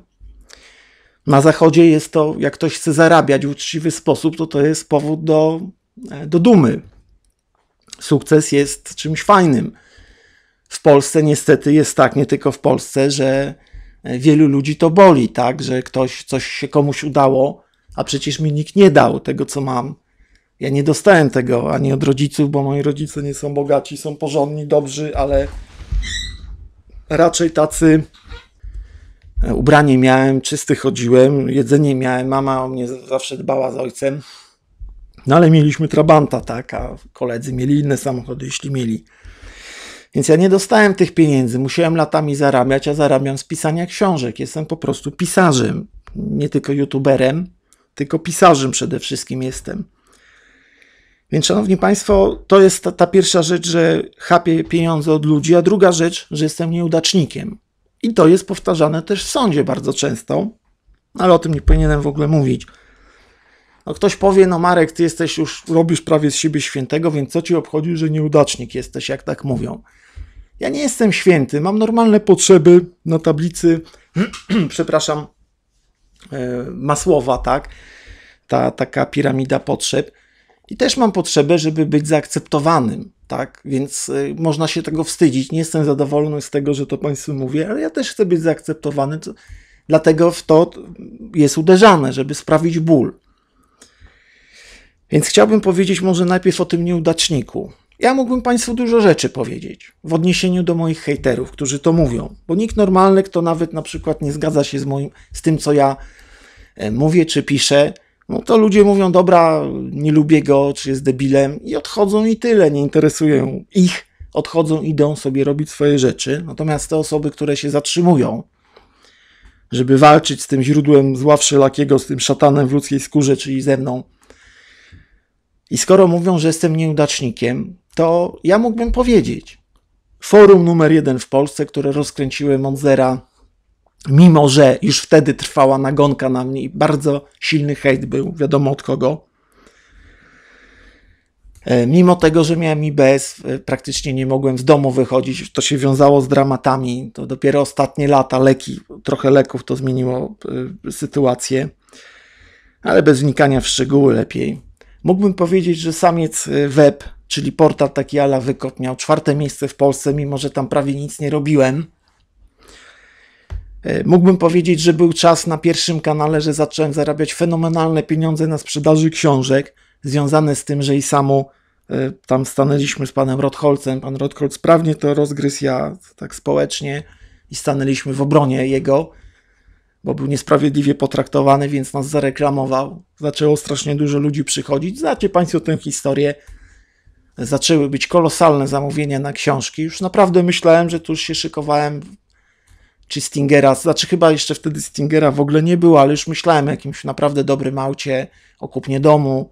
Na zachodzie jest to, jak ktoś chce zarabiać w uczciwy sposób, to to jest powód do, do dumy. Sukces jest czymś fajnym. W Polsce niestety jest tak, nie tylko w Polsce, że e, wielu ludzi to boli, tak, że ktoś coś się komuś udało, a przecież mi nikt nie dał tego, co mam ja nie dostałem tego ani od rodziców, bo moi rodzice nie są bogaci, są porządni, dobrzy, ale raczej tacy e, ubranie miałem, czysty chodziłem, jedzenie miałem, mama o mnie zawsze dbała z ojcem. No ale mieliśmy trabanta, tak, a koledzy mieli inne samochody, jeśli mieli. Więc ja nie dostałem tych pieniędzy, musiałem latami zarabiać, a zarabiam z pisania książek. Jestem po prostu pisarzem, nie tylko youtuberem, tylko pisarzem przede wszystkim jestem. Więc, szanowni państwo, to jest ta, ta pierwsza rzecz, że chapię pieniądze od ludzi, a druga rzecz, że jestem nieudacznikiem. I to jest powtarzane też w sądzie bardzo często, ale o tym nie powinienem w ogóle mówić. No ktoś powie, no Marek, ty jesteś już, robisz prawie z siebie świętego, więc co ci obchodzi, że nieudacznik jesteś, jak tak mówią. Ja nie jestem święty, mam normalne potrzeby na tablicy, przepraszam, e, Masłowa, tak? Ta taka piramida potrzeb. I też mam potrzebę, żeby być zaakceptowanym, tak? Więc y, można się tego wstydzić. Nie jestem zadowolony z tego, że to Państwu mówię, ale ja też chcę być zaakceptowany. Dlatego w to jest uderzane, żeby sprawić ból. Więc chciałbym powiedzieć może najpierw o tym nieudaczniku. Ja mógłbym Państwu dużo rzeczy powiedzieć w odniesieniu do moich hejterów, którzy to mówią, bo nikt normalny, kto nawet na przykład nie zgadza się z, moim, z tym, co ja e, mówię czy piszę, no to ludzie mówią, dobra, nie lubię go, czy jest debilem i odchodzą i tyle, nie interesują ich, odchodzą, idą sobie robić swoje rzeczy. Natomiast te osoby, które się zatrzymują, żeby walczyć z tym źródłem zła wszelakiego, z tym szatanem w ludzkiej skórze, czyli ze mną, i skoro mówią, że jestem nieudacznikiem, to ja mógłbym powiedzieć. Forum numer jeden w Polsce, które rozkręciły Monzera, mimo że już wtedy trwała nagonka na mnie i bardzo silny hejt był, wiadomo od kogo. E, mimo tego, że miałem IBS, e, praktycznie nie mogłem z domu wychodzić. To się wiązało z dramatami. To dopiero ostatnie lata, leki, trochę leków to zmieniło e, sytuację, ale bez wnikania w szczegóły lepiej. Mógłbym powiedzieć, że samiec web, czyli portal taki ala wykop, miał czwarte miejsce w Polsce, mimo że tam prawie nic nie robiłem. E, mógłbym powiedzieć, że był czas na pierwszym kanale, że zacząłem zarabiać fenomenalne pieniądze na sprzedaży książek, związane z tym, że i samo e, tam stanęliśmy z panem Rotholcem. Pan Rotholc sprawnie to rozgryzł, ja tak społecznie i stanęliśmy w obronie jego, bo był niesprawiedliwie potraktowany, więc nas zareklamował. Zaczęło strasznie dużo ludzi przychodzić. Znacie Państwo tę historię. Zaczęły być kolosalne zamówienia na książki. Już naprawdę myślałem, że tu już się szykowałem czy Stingera, znaczy chyba jeszcze wtedy Stingera w ogóle nie było, ale już myślałem o jakimś naprawdę dobrym aucie, o kupnie domu.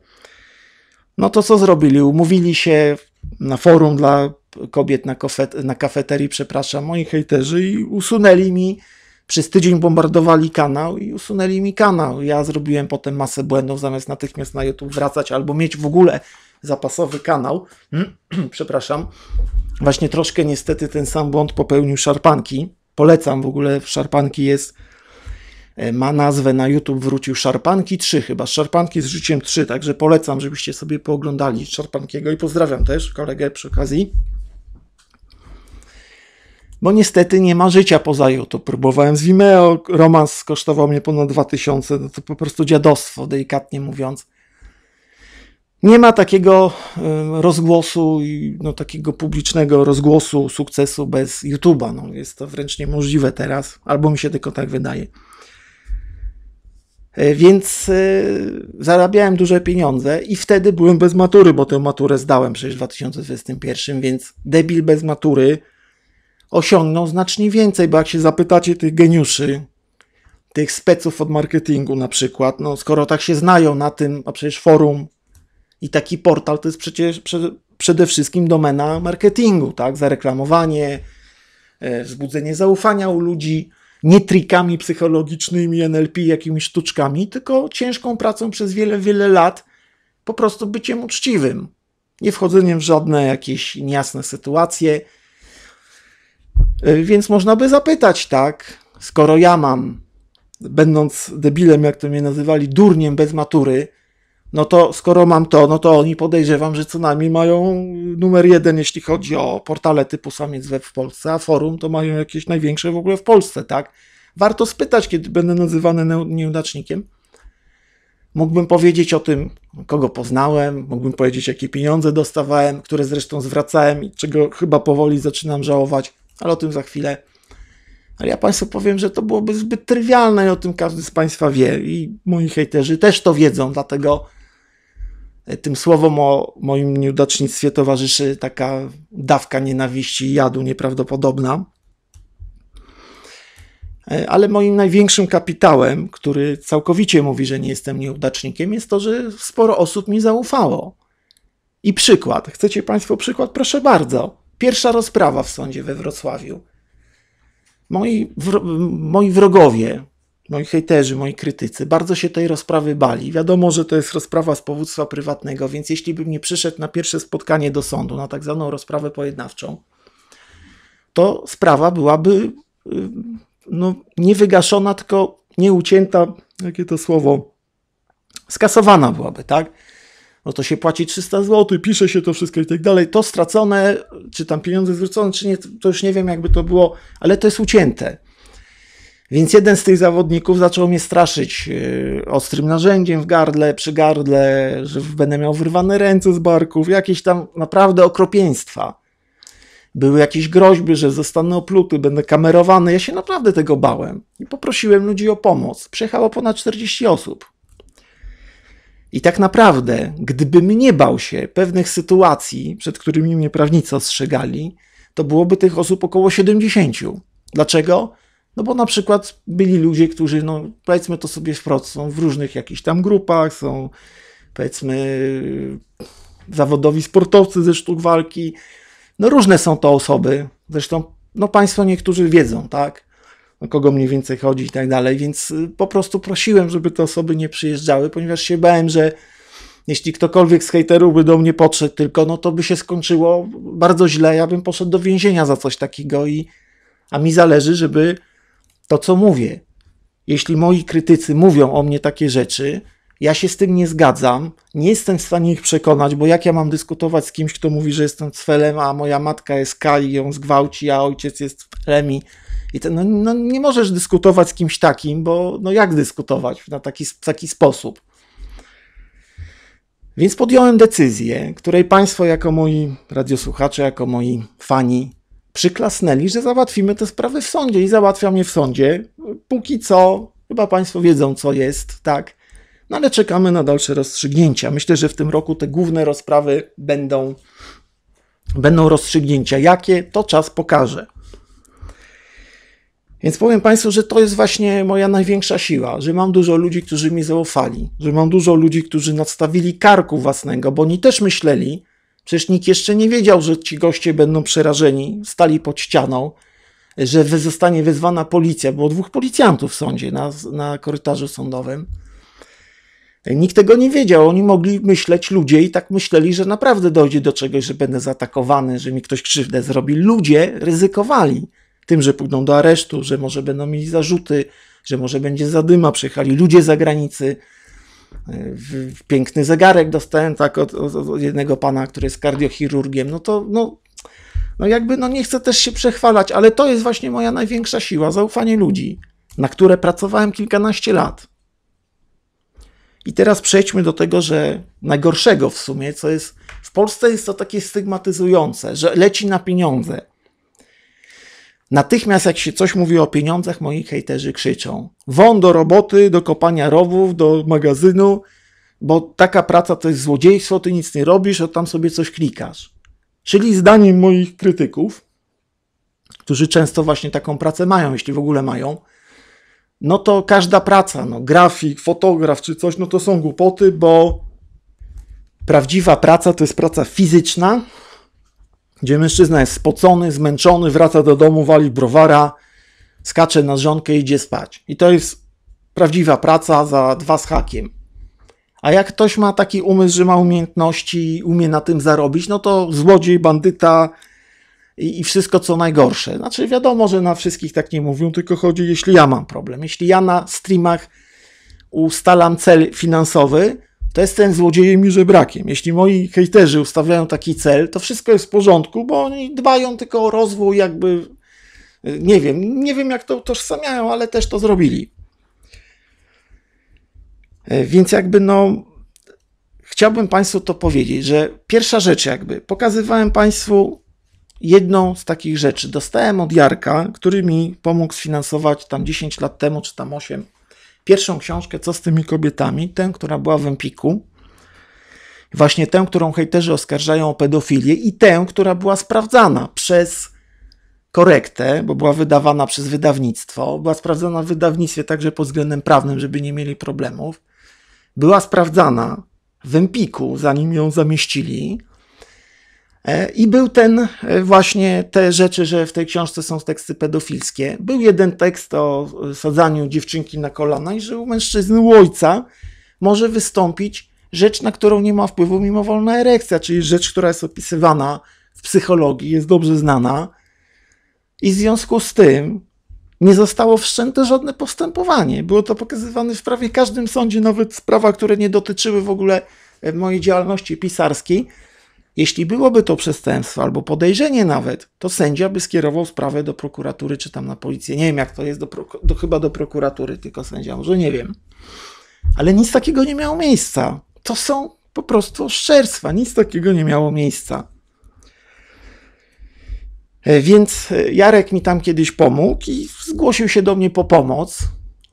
No to co zrobili? Umówili się na forum dla kobiet na, kofet, na kafeterii, przepraszam, moi hejterzy i usunęli mi, przez tydzień bombardowali kanał i usunęli mi kanał. Ja zrobiłem potem masę błędów, zamiast natychmiast na YouTube wracać albo mieć w ogóle zapasowy kanał. przepraszam. Właśnie troszkę niestety ten sam błąd popełnił Szarpanki, Polecam w ogóle, Szarpanki jest, e, ma nazwę na YouTube, wrócił Szarpanki 3 chyba, Szarpanki z życiem 3, także polecam, żebyście sobie pooglądali Szarpankiego i pozdrawiam też kolegę przy okazji. Bo niestety nie ma życia poza YouTube. Próbowałem z Vimeo, romans kosztował mnie ponad 2000, no to po prostu dziadostwo, delikatnie mówiąc nie ma takiego rozgłosu no, takiego publicznego rozgłosu sukcesu bez YouTube'a. No, jest to wręcz niemożliwe teraz, albo mi się tylko tak wydaje. E, więc e, zarabiałem duże pieniądze i wtedy byłem bez matury, bo tę maturę zdałem przecież w 2021, więc debil bez matury osiągnął znacznie więcej, bo jak się zapytacie tych geniuszy, tych speców od marketingu na przykład, no skoro tak się znają na tym, a przecież forum i taki portal to jest przecież przede wszystkim domena marketingu, tak? Zareklamowanie, e, wzbudzenie zaufania u ludzi, nie trikami psychologicznymi, NLP, jakimiś sztuczkami, tylko ciężką pracą przez wiele, wiele lat, po prostu byciem uczciwym, nie wchodzeniem w żadne jakieś niejasne sytuacje. E, więc można by zapytać, tak, skoro ja mam, będąc debilem, jak to mnie nazywali, durniem bez matury, no to skoro mam to, no to oni podejrzewam, że co najmniej mają numer jeden, jeśli chodzi o portale typu Samiec Web w Polsce, a forum to mają jakieś największe w ogóle w Polsce, tak? Warto spytać, kiedy będę nazywany nieudacznikiem. Mógłbym powiedzieć o tym, kogo poznałem, mógłbym powiedzieć, jakie pieniądze dostawałem, które zresztą zwracałem i czego chyba powoli zaczynam żałować, ale o tym za chwilę. Ale ja Państwu powiem, że to byłoby zbyt trywialne i o tym każdy z Państwa wie i moi hejterzy też to wiedzą, dlatego tym słowom o moim nieudacznictwie towarzyszy taka dawka nienawiści i jadu nieprawdopodobna. E, ale moim największym kapitałem, który całkowicie mówi, że nie jestem nieudacznikiem, jest to, że sporo osób mi zaufało. I przykład. Chcecie Państwo przykład? Proszę bardzo. Pierwsza rozprawa w sądzie we Wrocławiu. Moi, moi wrogowie, moi hejterzy, moi krytycy bardzo się tej rozprawy bali. Wiadomo, że to jest rozprawa z powództwa prywatnego, więc jeśli bym nie przyszedł na pierwsze spotkanie do sądu, na tak zwaną rozprawę pojednawczą, to sprawa byłaby y, no, nie wygaszona, tylko nie ucięta, jakie to słowo, skasowana byłaby, tak? No to się płaci 300 zł, pisze się to wszystko i tak dalej. To stracone, czy tam pieniądze zwrócone, czy nie, to już nie wiem, jakby to było, ale to jest ucięte. Więc jeden z tych zawodników zaczął mnie straszyć yy, ostrym narzędziem w gardle, przy gardle, że będę miał wyrwane ręce z barków, jakieś tam naprawdę okropieństwa. Były jakieś groźby, że zostanę opluty, będę kamerowany. Ja się naprawdę tego bałem i poprosiłem ludzi o pomoc. Przyjechało ponad 40 osób. I tak naprawdę, gdybym nie bał się pewnych sytuacji, przed którymi mnie prawnicy ostrzegali, to byłoby tych osób około 70. Dlaczego? No bo na przykład byli ludzie, którzy, no powiedzmy to sobie wprost, są w różnych jakichś tam grupach, są powiedzmy zawodowi sportowcy ze sztuk walki. No różne są to osoby. Zresztą, no Państwo niektórzy wiedzą, tak? O kogo mniej więcej chodzi i tak dalej, więc y, po prostu prosiłem, żeby te osoby nie przyjeżdżały, ponieważ się bałem, że jeśli ktokolwiek z hejterów by do mnie podszedł tylko, no to by się skończyło bardzo źle. Ja bym poszedł do więzienia za coś takiego i a mi zależy, żeby to, co mówię. Jeśli moi krytycy mówią o mnie takie rzeczy, ja się z tym nie zgadzam, nie jestem w stanie ich przekonać, bo jak ja mam dyskutować z kimś, kto mówi, że jestem cfelem, a moja matka jest K i ją zgwałci, a ojciec jest cfelem i to, no, no, nie możesz dyskutować z kimś takim, bo no jak dyskutować na taki, taki sposób? Więc podjąłem decyzję, której Państwo, jako moi radiosłuchacze, jako moi fani, przyklasnęli, że załatwimy te sprawy w sądzie i załatwiam je w sądzie. Póki co, chyba Państwo wiedzą, co jest, tak. No ale czekamy na dalsze rozstrzygnięcia. Myślę, że w tym roku te główne rozprawy będą, będą rozstrzygnięcia. Jakie, to czas pokaże. Więc powiem Państwu, że to jest właśnie moja największa siła, że mam dużo ludzi, którzy mi zaufali, że mam dużo ludzi, którzy nadstawili karku własnego, bo oni też myśleli, przecież nikt jeszcze nie wiedział, że ci goście będą przerażeni, stali pod ścianą, że zostanie wezwana policja. Było dwóch policjantów w sądzie, na, na korytarzu sądowym. Nikt tego nie wiedział. Oni mogli myśleć, ludzie i tak myśleli, że naprawdę dojdzie do czegoś, że będę zaatakowany, że mi ktoś krzywdę zrobi. Ludzie ryzykowali tym, że pójdą do aresztu, że może będą mieli zarzuty, że może będzie zadyma, przyjechali ludzie z zagranicy. E, piękny zegarek dostałem tak od, od, jednego pana, który jest kardiochirurgiem. No to no, no jakby no nie chcę też się przechwalać, ale to jest właśnie moja największa siła, zaufanie ludzi, na które pracowałem kilkanaście lat. I teraz przejdźmy do tego, że najgorszego w sumie, co jest w Polsce jest to takie stygmatyzujące, że leci na pieniądze. Natychmiast jak się coś mówi o pieniądzach, moi hejterzy krzyczą. Won do roboty, do kopania rowów, do magazynu, bo taka praca to jest złodziejstwo, ty nic nie robisz, a tam sobie coś klikasz. Czyli zdaniem moich krytyków, którzy często właśnie taką pracę mają, jeśli w ogóle mają, no to każda praca, no, grafik, fotograf czy coś, no to są głupoty, bo prawdziwa praca to jest praca fizyczna, gdzie mężczyzna jest spocony, zmęczony, wraca do domu, wali browara, skacze na żonkę i idzie spać. I to jest prawdziwa praca za dwa z hakiem. A jak ktoś ma taki umysł, że ma umiejętności, umie na tym zarobić, no to złodziej, bandyta i, i wszystko co najgorsze. Znaczy wiadomo, że na wszystkich tak nie mówią, tylko chodzi, jeśli ja mam problem. Jeśli ja na streamach ustalam cel finansowy, to jestem złodziejem i żebrakiem. Jeśli moi hejterzy ustawiają taki cel, to wszystko jest w porządku, bo oni dbają tylko o rozwój, jakby. Nie wiem, nie wiem jak to utożsamiają, ale też to zrobili. E, więc jakby no, chciałbym Państwu to powiedzieć, że pierwsza rzecz jakby, pokazywałem Państwu jedną z takich rzeczy. Dostałem od Jarka, który mi pomógł sfinansować tam 10 lat temu, czy tam 8, pierwszą książkę Co z tymi kobietami, tę, która była w Empiku. Właśnie tę, którą hejterzy oskarżają o pedofilię i tę, która była sprawdzana przez korektę, bo była wydawana przez wydawnictwo, była sprawdzana w wydawnictwie także pod względem prawnym, żeby nie mieli problemów. Była sprawdzana w Empiku, zanim ją zamieścili I był ten e, właśnie te rzeczy, że w tej książce są teksty pedofilskie. Był jeden tekst o sadzaniu dziewczynki na kolana i że u mężczyzny, u ojca może wystąpić rzecz, na którą nie ma wpływu mimowolna erekcja, czyli rzecz, która jest opisywana w psychologii, jest dobrze znana. I w związku z tym nie zostało wszczęte żadne postępowanie. Było to pokazywane w prawie każdym sądzie, nawet sprawa, które nie dotyczyły w ogóle e, mojej działalności pisarskiej. Jeśli byłoby to przestępstwo albo podejrzenie nawet, to sędzia by skierował sprawę do prokuratury czy tam na policję. Nie wiem, jak to jest, do, do, chyba do prokuratury, tylko sędzia, może nie wiem. Ale nic takiego nie miało miejsca. To są po prostu oszczerstwa, nic takiego nie miało miejsca. E, więc e, Jarek mi tam kiedyś pomógł i zgłosił się do mnie po pomoc,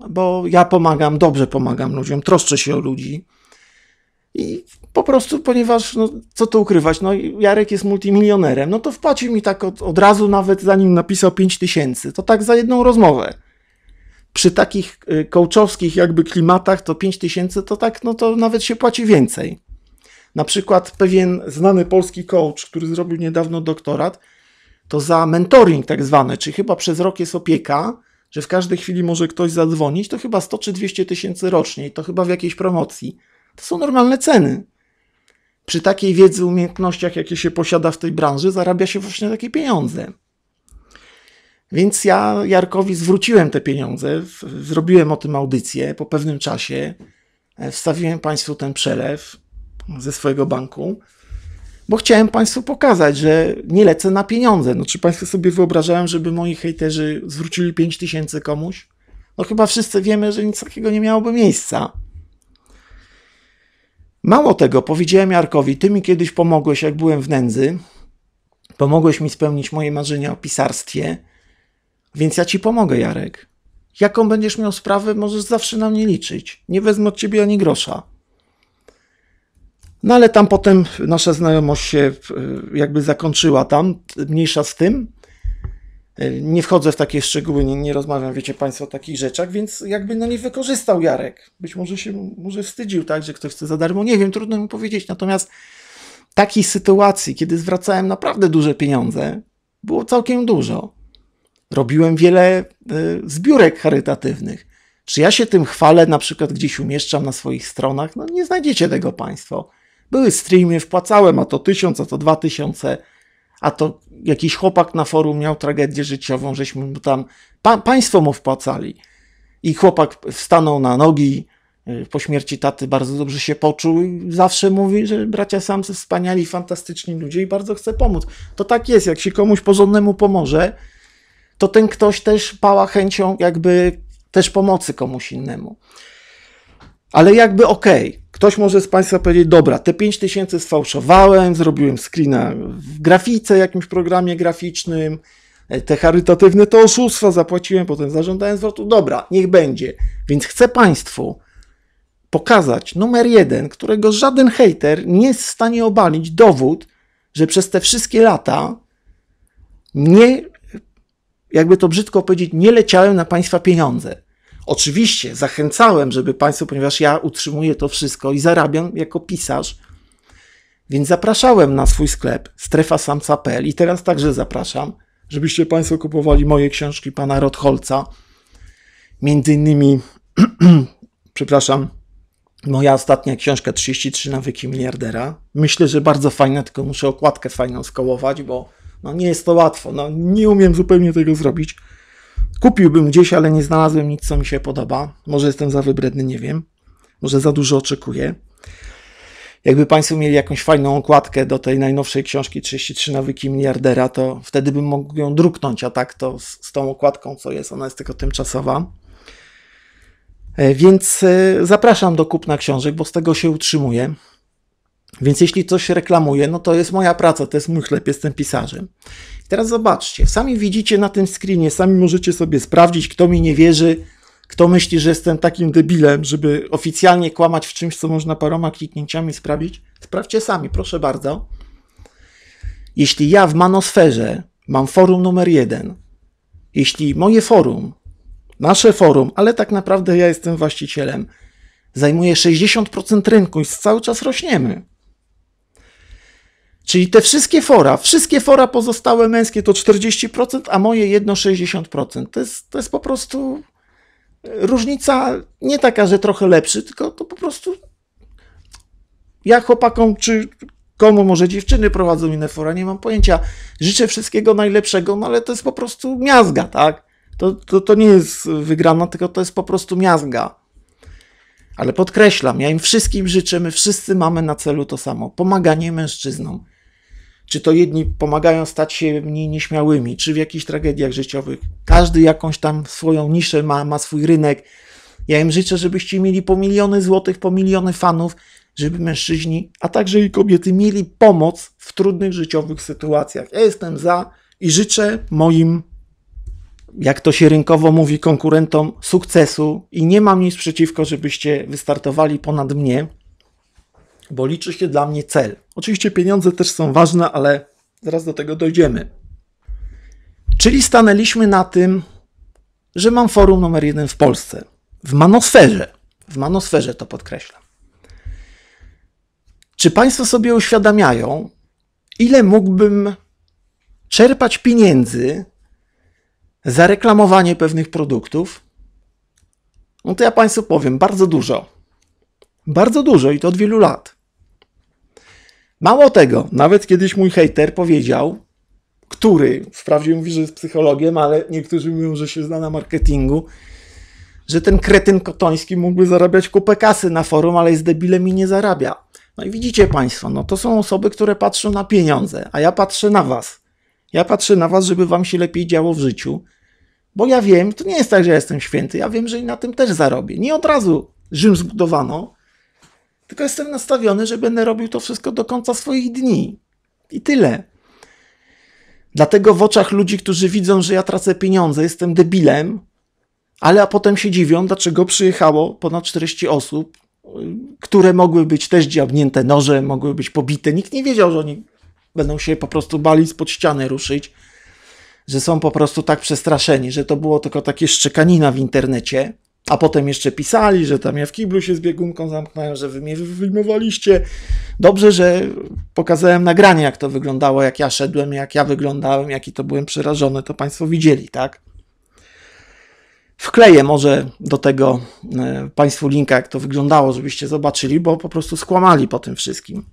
bo ja pomagam, dobrze pomagam ludziom, troszczę się o ludzi. I po prostu, ponieważ, no, co tu ukrywać, no, Jarek jest multimilionerem, no to wpłacił mi tak od, od razu, nawet zanim napisał 5 tysięcy, to tak za jedną rozmowę. Przy takich e, coachowskich jakby klimatach to 5 tysięcy to tak, no to nawet się płaci więcej. Na przykład pewien znany polski coach, który zrobił niedawno doktorat, to za mentoring tak zwany, czy chyba przez rok jest opieka, że w każdej chwili może ktoś zadzwonić, to chyba 100 czy 200 tysięcy rocznie to chyba w jakiejś promocji. To są normalne ceny. Przy takiej wiedzy, umiejętnościach, jakie się posiada w tej branży, zarabia się właśnie takie pieniądze. Więc ja Jarkowi zwróciłem te pieniądze, zrobiłem o tym audycję po pewnym czasie, e, wstawiłem Państwu ten przelew ze swojego banku bo chciałem Państwu pokazać, że nie lecę na pieniądze. No, czy Państwo sobie wyobrażają, żeby moi hejterzy zwrócili 5 tysięcy komuś? No chyba wszyscy wiemy, że nic takiego nie miałoby miejsca. Mało tego, powiedziałem Jarkowi, ty mi kiedyś pomogłeś, jak byłem w nędzy. Pomogłeś mi spełnić moje marzenia o pisarstwie, więc ja ci pomogę, Jarek. Jaką będziesz miał sprawę, możesz zawsze na mnie liczyć. Nie wezmę od ciebie ani grosza. No ale tam potem nasza znajomość się e, jakby zakończyła tam, mniejsza z tym. E, nie wchodzę w takie szczegóły, nie, nie rozmawiam, wiecie Państwo, o takich rzeczach, więc jakby no nie wykorzystał Jarek. Być może się może wstydził, tak, że ktoś chce za darmo, nie wiem, trudno mi powiedzieć. Natomiast takiej sytuacji, kiedy zwracałem naprawdę duże pieniądze, było całkiem dużo. Robiłem wiele y, zbiórek charytatywnych. Czy ja się tym chwalę, na przykład gdzieś umieszczam na swoich stronach? No nie znajdziecie tego Państwo. Były streamy, wpłacałem, a to tysiąc, a to dwa tysiące, a to jakiś chłopak na forum miał tragedię życiową, żeśmy mu tam, pa, państwo mu wpłacali. I chłopak wstanął na nogi, y, po śmierci taty bardzo dobrze się poczuł i zawsze mówi, że bracia Samsy wspaniali, fantastyczni ludzie i bardzo chce pomóc. To tak jest, jak się komuś porządnemu pomoże, to ten ktoś też pała chęcią jakby też pomocy komuś innemu. Ale jakby okej, okay, ktoś może z Państwa powiedzieć, dobra, te 5000 sfałszowałem, zrobiłem screena w grafice, jakimś programie graficznym, e, te charytatywne to oszustwa, zapłaciłem, potem zażądałem zwrotu, dobra, niech będzie. Więc chcę Państwu pokazać numer jeden, którego żaden hater nie jest w stanie obalić, dowód, że przez te wszystkie lata nie, jakby to brzydko powiedzieć, nie leciałem na Państwa pieniądze. Oczywiście zachęcałem, żeby Państwo, ponieważ ja utrzymuję to wszystko i zarabiam jako pisarz, więc zapraszałem na swój sklep strefasamca.pl i teraz także zapraszam, żebyście Państwo kupowali moje książki pana Rotholca. Między innymi, przepraszam, moja ostatnia książka 33 nawyki miliardera. Myślę, że bardzo fajna, tylko muszę okładkę fajną skołować, bo no nie jest to łatwo. No, nie umiem zupełnie tego zrobić. Kupiłbym gdzieś, ale nie znalazłem nic, co mi się podoba. Może jestem za wybredny, nie wiem. Może za dużo oczekuję. Jakby Państwo mieli jakąś fajną okładkę do tej najnowszej książki 33 nawyki miliardera, to wtedy bym mógł ją druknąć, a tak to z, z tą okładką, co jest, ona jest tylko tymczasowa. E, więc e, zapraszam do kupna książek, bo z tego się utrzymuję. Więc jeśli coś reklamuję, no to jest moja praca, to jest mój chleb, jestem pisarzem. Teraz zobaczcie, sami widzicie na tym screenie, sami możecie sobie sprawdzić, kto mi nie wierzy, kto myśli, że jestem takim debilem, żeby oficjalnie kłamać w czymś, co można paroma kliknięciami sprawić. Sprawdźcie sami, proszę bardzo. Jeśli ja w manosferze mam forum numer jeden, jeśli moje forum, nasze forum, ale tak naprawdę ja jestem właścicielem, zajmuje 60% rynku i cały czas rośniemy Czyli te wszystkie fora, wszystkie fora pozostałe męskie to 40%, a moje jedno 60%. To jest, to jest po prostu różnica nie taka, że trochę lepszy, tylko to po prostu ja chłopakom czy komu może dziewczyny prowadzą inne fora, nie mam pojęcia. Życzę wszystkiego najlepszego, no ale to jest po prostu miazga, tak? To, to, to nie jest wygrana, tylko to jest po prostu miazga. Ale podkreślam, ja im wszystkim życzę, my wszyscy mamy na celu to samo. Pomaganie mężczyznom. Czy to jedni pomagają stać się mniej nieśmiałymi, czy w jakichś tragediach życiowych. Każdy jakąś tam swoją niszę ma, ma swój rynek. Ja im życzę, żebyście mieli po miliony złotych, po miliony fanów, żeby mężczyźni, a także i kobiety mieli pomoc w trudnych życiowych sytuacjach. Ja jestem za i życzę moim, jak to się rynkowo mówi, konkurentom sukcesu i nie mam nic przeciwko, żebyście wystartowali ponad mnie, bo liczy się dla mnie cel. Oczywiście pieniądze też są ważne, ale zaraz do tego dojdziemy. Czyli stanęliśmy na tym, że mam forum numer jeden w Polsce. W manosferze. W manosferze to podkreślam. Czy Państwo sobie uświadamiają, ile mógłbym czerpać pieniędzy za reklamowanie pewnych produktów? No to ja Państwu powiem, bardzo dużo. Bardzo dużo i to od wielu lat. Mało tego, nawet kiedyś mój hater powiedział, który wprawdzie mówi, że jest psychologiem, ale niektórzy mówią, że się zna na marketingu, że ten kretyn kotoński mógłby zarabiać kupę kasy na forum, ale jest debilem i nie zarabia. No i widzicie Państwo, no to są osoby, które patrzą na pieniądze, a ja patrzę na Was. Ja patrzę na Was, żeby Wam się lepiej działo w życiu, bo ja wiem, to nie jest tak, że ja jestem święty, ja wiem, że i na tym też zarobię. Nie od razu Rzym zbudowano, tylko jestem nastawiony, że będę robił to wszystko do końca swoich dni. I tyle. Dlatego w oczach ludzi, którzy widzą, że ja tracę pieniądze, jestem debilem, ale a potem się dziwią, dlaczego przyjechało ponad 40 osób, które mogły być też dziabnięte nożem, mogły być pobite. Nikt nie wiedział, że oni będą się po prostu bali spod ściany ruszyć, że są po prostu tak przestraszeni, że to było tylko takie szczekanina w internecie. A potem jeszcze pisali, że tam ja w kiblu się z biegunką zamknąłem, że wy mnie wyjmowaliście. Dobrze, że pokazałem nagranie, jak to wyglądało, jak ja szedłem, jak ja wyglądałem, jaki to byłem przerażony. To Państwo widzieli, tak? Wkleję może do tego e, Państwu linka, jak to wyglądało, żebyście zobaczyli, bo po prostu skłamali po tym wszystkim.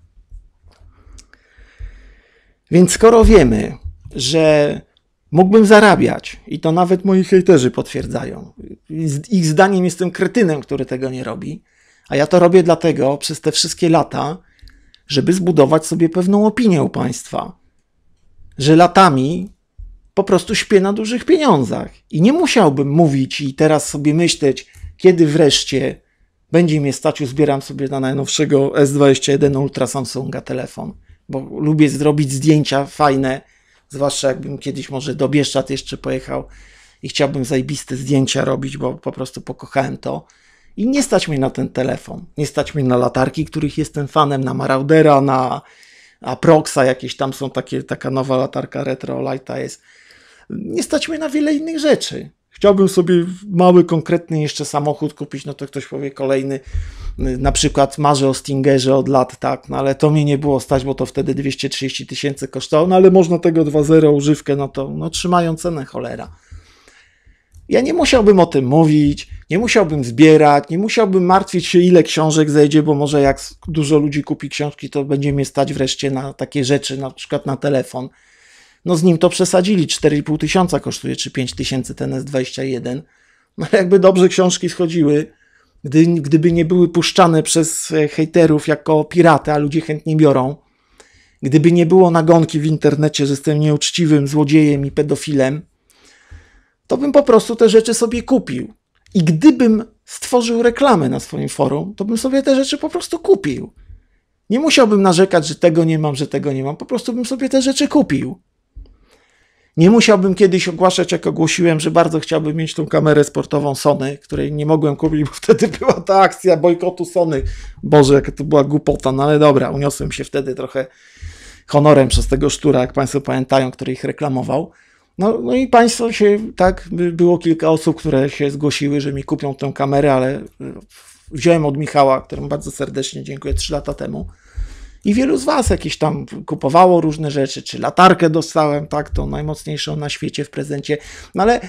Więc skoro wiemy, że mógłbym zarabiać, i to nawet moi hejterzy potwierdzają, ich zdaniem jestem kretynem, który tego nie robi, a ja to robię dlatego przez te wszystkie lata, żeby zbudować sobie pewną opinię u państwa, że latami po prostu śpię na dużych pieniądzach. I nie musiałbym mówić i teraz sobie myśleć, kiedy wreszcie będzie mnie stać, uzbieram sobie na najnowszego S21 Ultra Samsunga telefon, bo lubię zrobić zdjęcia fajne, zwłaszcza jakbym kiedyś może do Bieszczad jeszcze pojechał i chciałbym zajbiste zdjęcia robić, bo po prostu pokochałem to. I nie stać mnie na ten telefon. Nie stać mnie na latarki, których jestem fanem, na Maraudera, na Aproxa, jakieś tam są takie, taka nowa latarka Retro Lighta jest nie stać mnie na wiele innych rzeczy. Chciałbym sobie mały, konkretny jeszcze samochód kupić, no to ktoś powie kolejny. Na przykład marzę o Stingerze od lat, tak, no ale to mnie nie było stać, bo to wtedy 230 tysięcy kosztowało, no ale można tego 2.0 używkę, no to no, trzymają cenę cholera. Ja nie musiałbym o tym mówić, nie musiałbym zbierać, nie musiałbym martwić się, ile książek zejdzie, bo może jak dużo ludzi kupi książki, to będzie mnie stać wreszcie na takie rzeczy, na przykład na telefon no z nim to przesadzili, 4,5 tysiąca kosztuje, czy 5 tysięcy ten S21. No jakby dobrze książki schodziły, gdy, gdyby nie były puszczane przez e, hejterów jako piraty, a ludzie chętnie biorą, gdyby nie było nagonki w internecie, że jestem nieuczciwym złodziejem i pedofilem, to bym po prostu te rzeczy sobie kupił. I gdybym stworzył reklamę na swoim forum, to bym sobie te rzeczy po prostu kupił. Nie musiałbym narzekać, że tego nie mam, że tego nie mam, po prostu bym sobie te rzeczy kupił. Nie musiałbym kiedyś ogłaszać, jak ogłosiłem, że bardzo chciałbym mieć tą kamerę sportową Sony, której nie mogłem kupić, bo wtedy była ta akcja bojkotu Sony. Boże, jaka to była głupota, no ale dobra, uniosłem się wtedy trochę honorem przez tego sztura, jak Państwo pamiętają, który ich reklamował. No, no i Państwo się, tak, było kilka osób, które się zgłosiły, że mi kupią tę kamerę, ale wziąłem od Michała, któremu bardzo serdecznie dziękuję, trzy lata temu I wielu z Was jakieś tam kupowało różne rzeczy, czy latarkę dostałem, tak, tą najmocniejszą na świecie w prezencie. No ale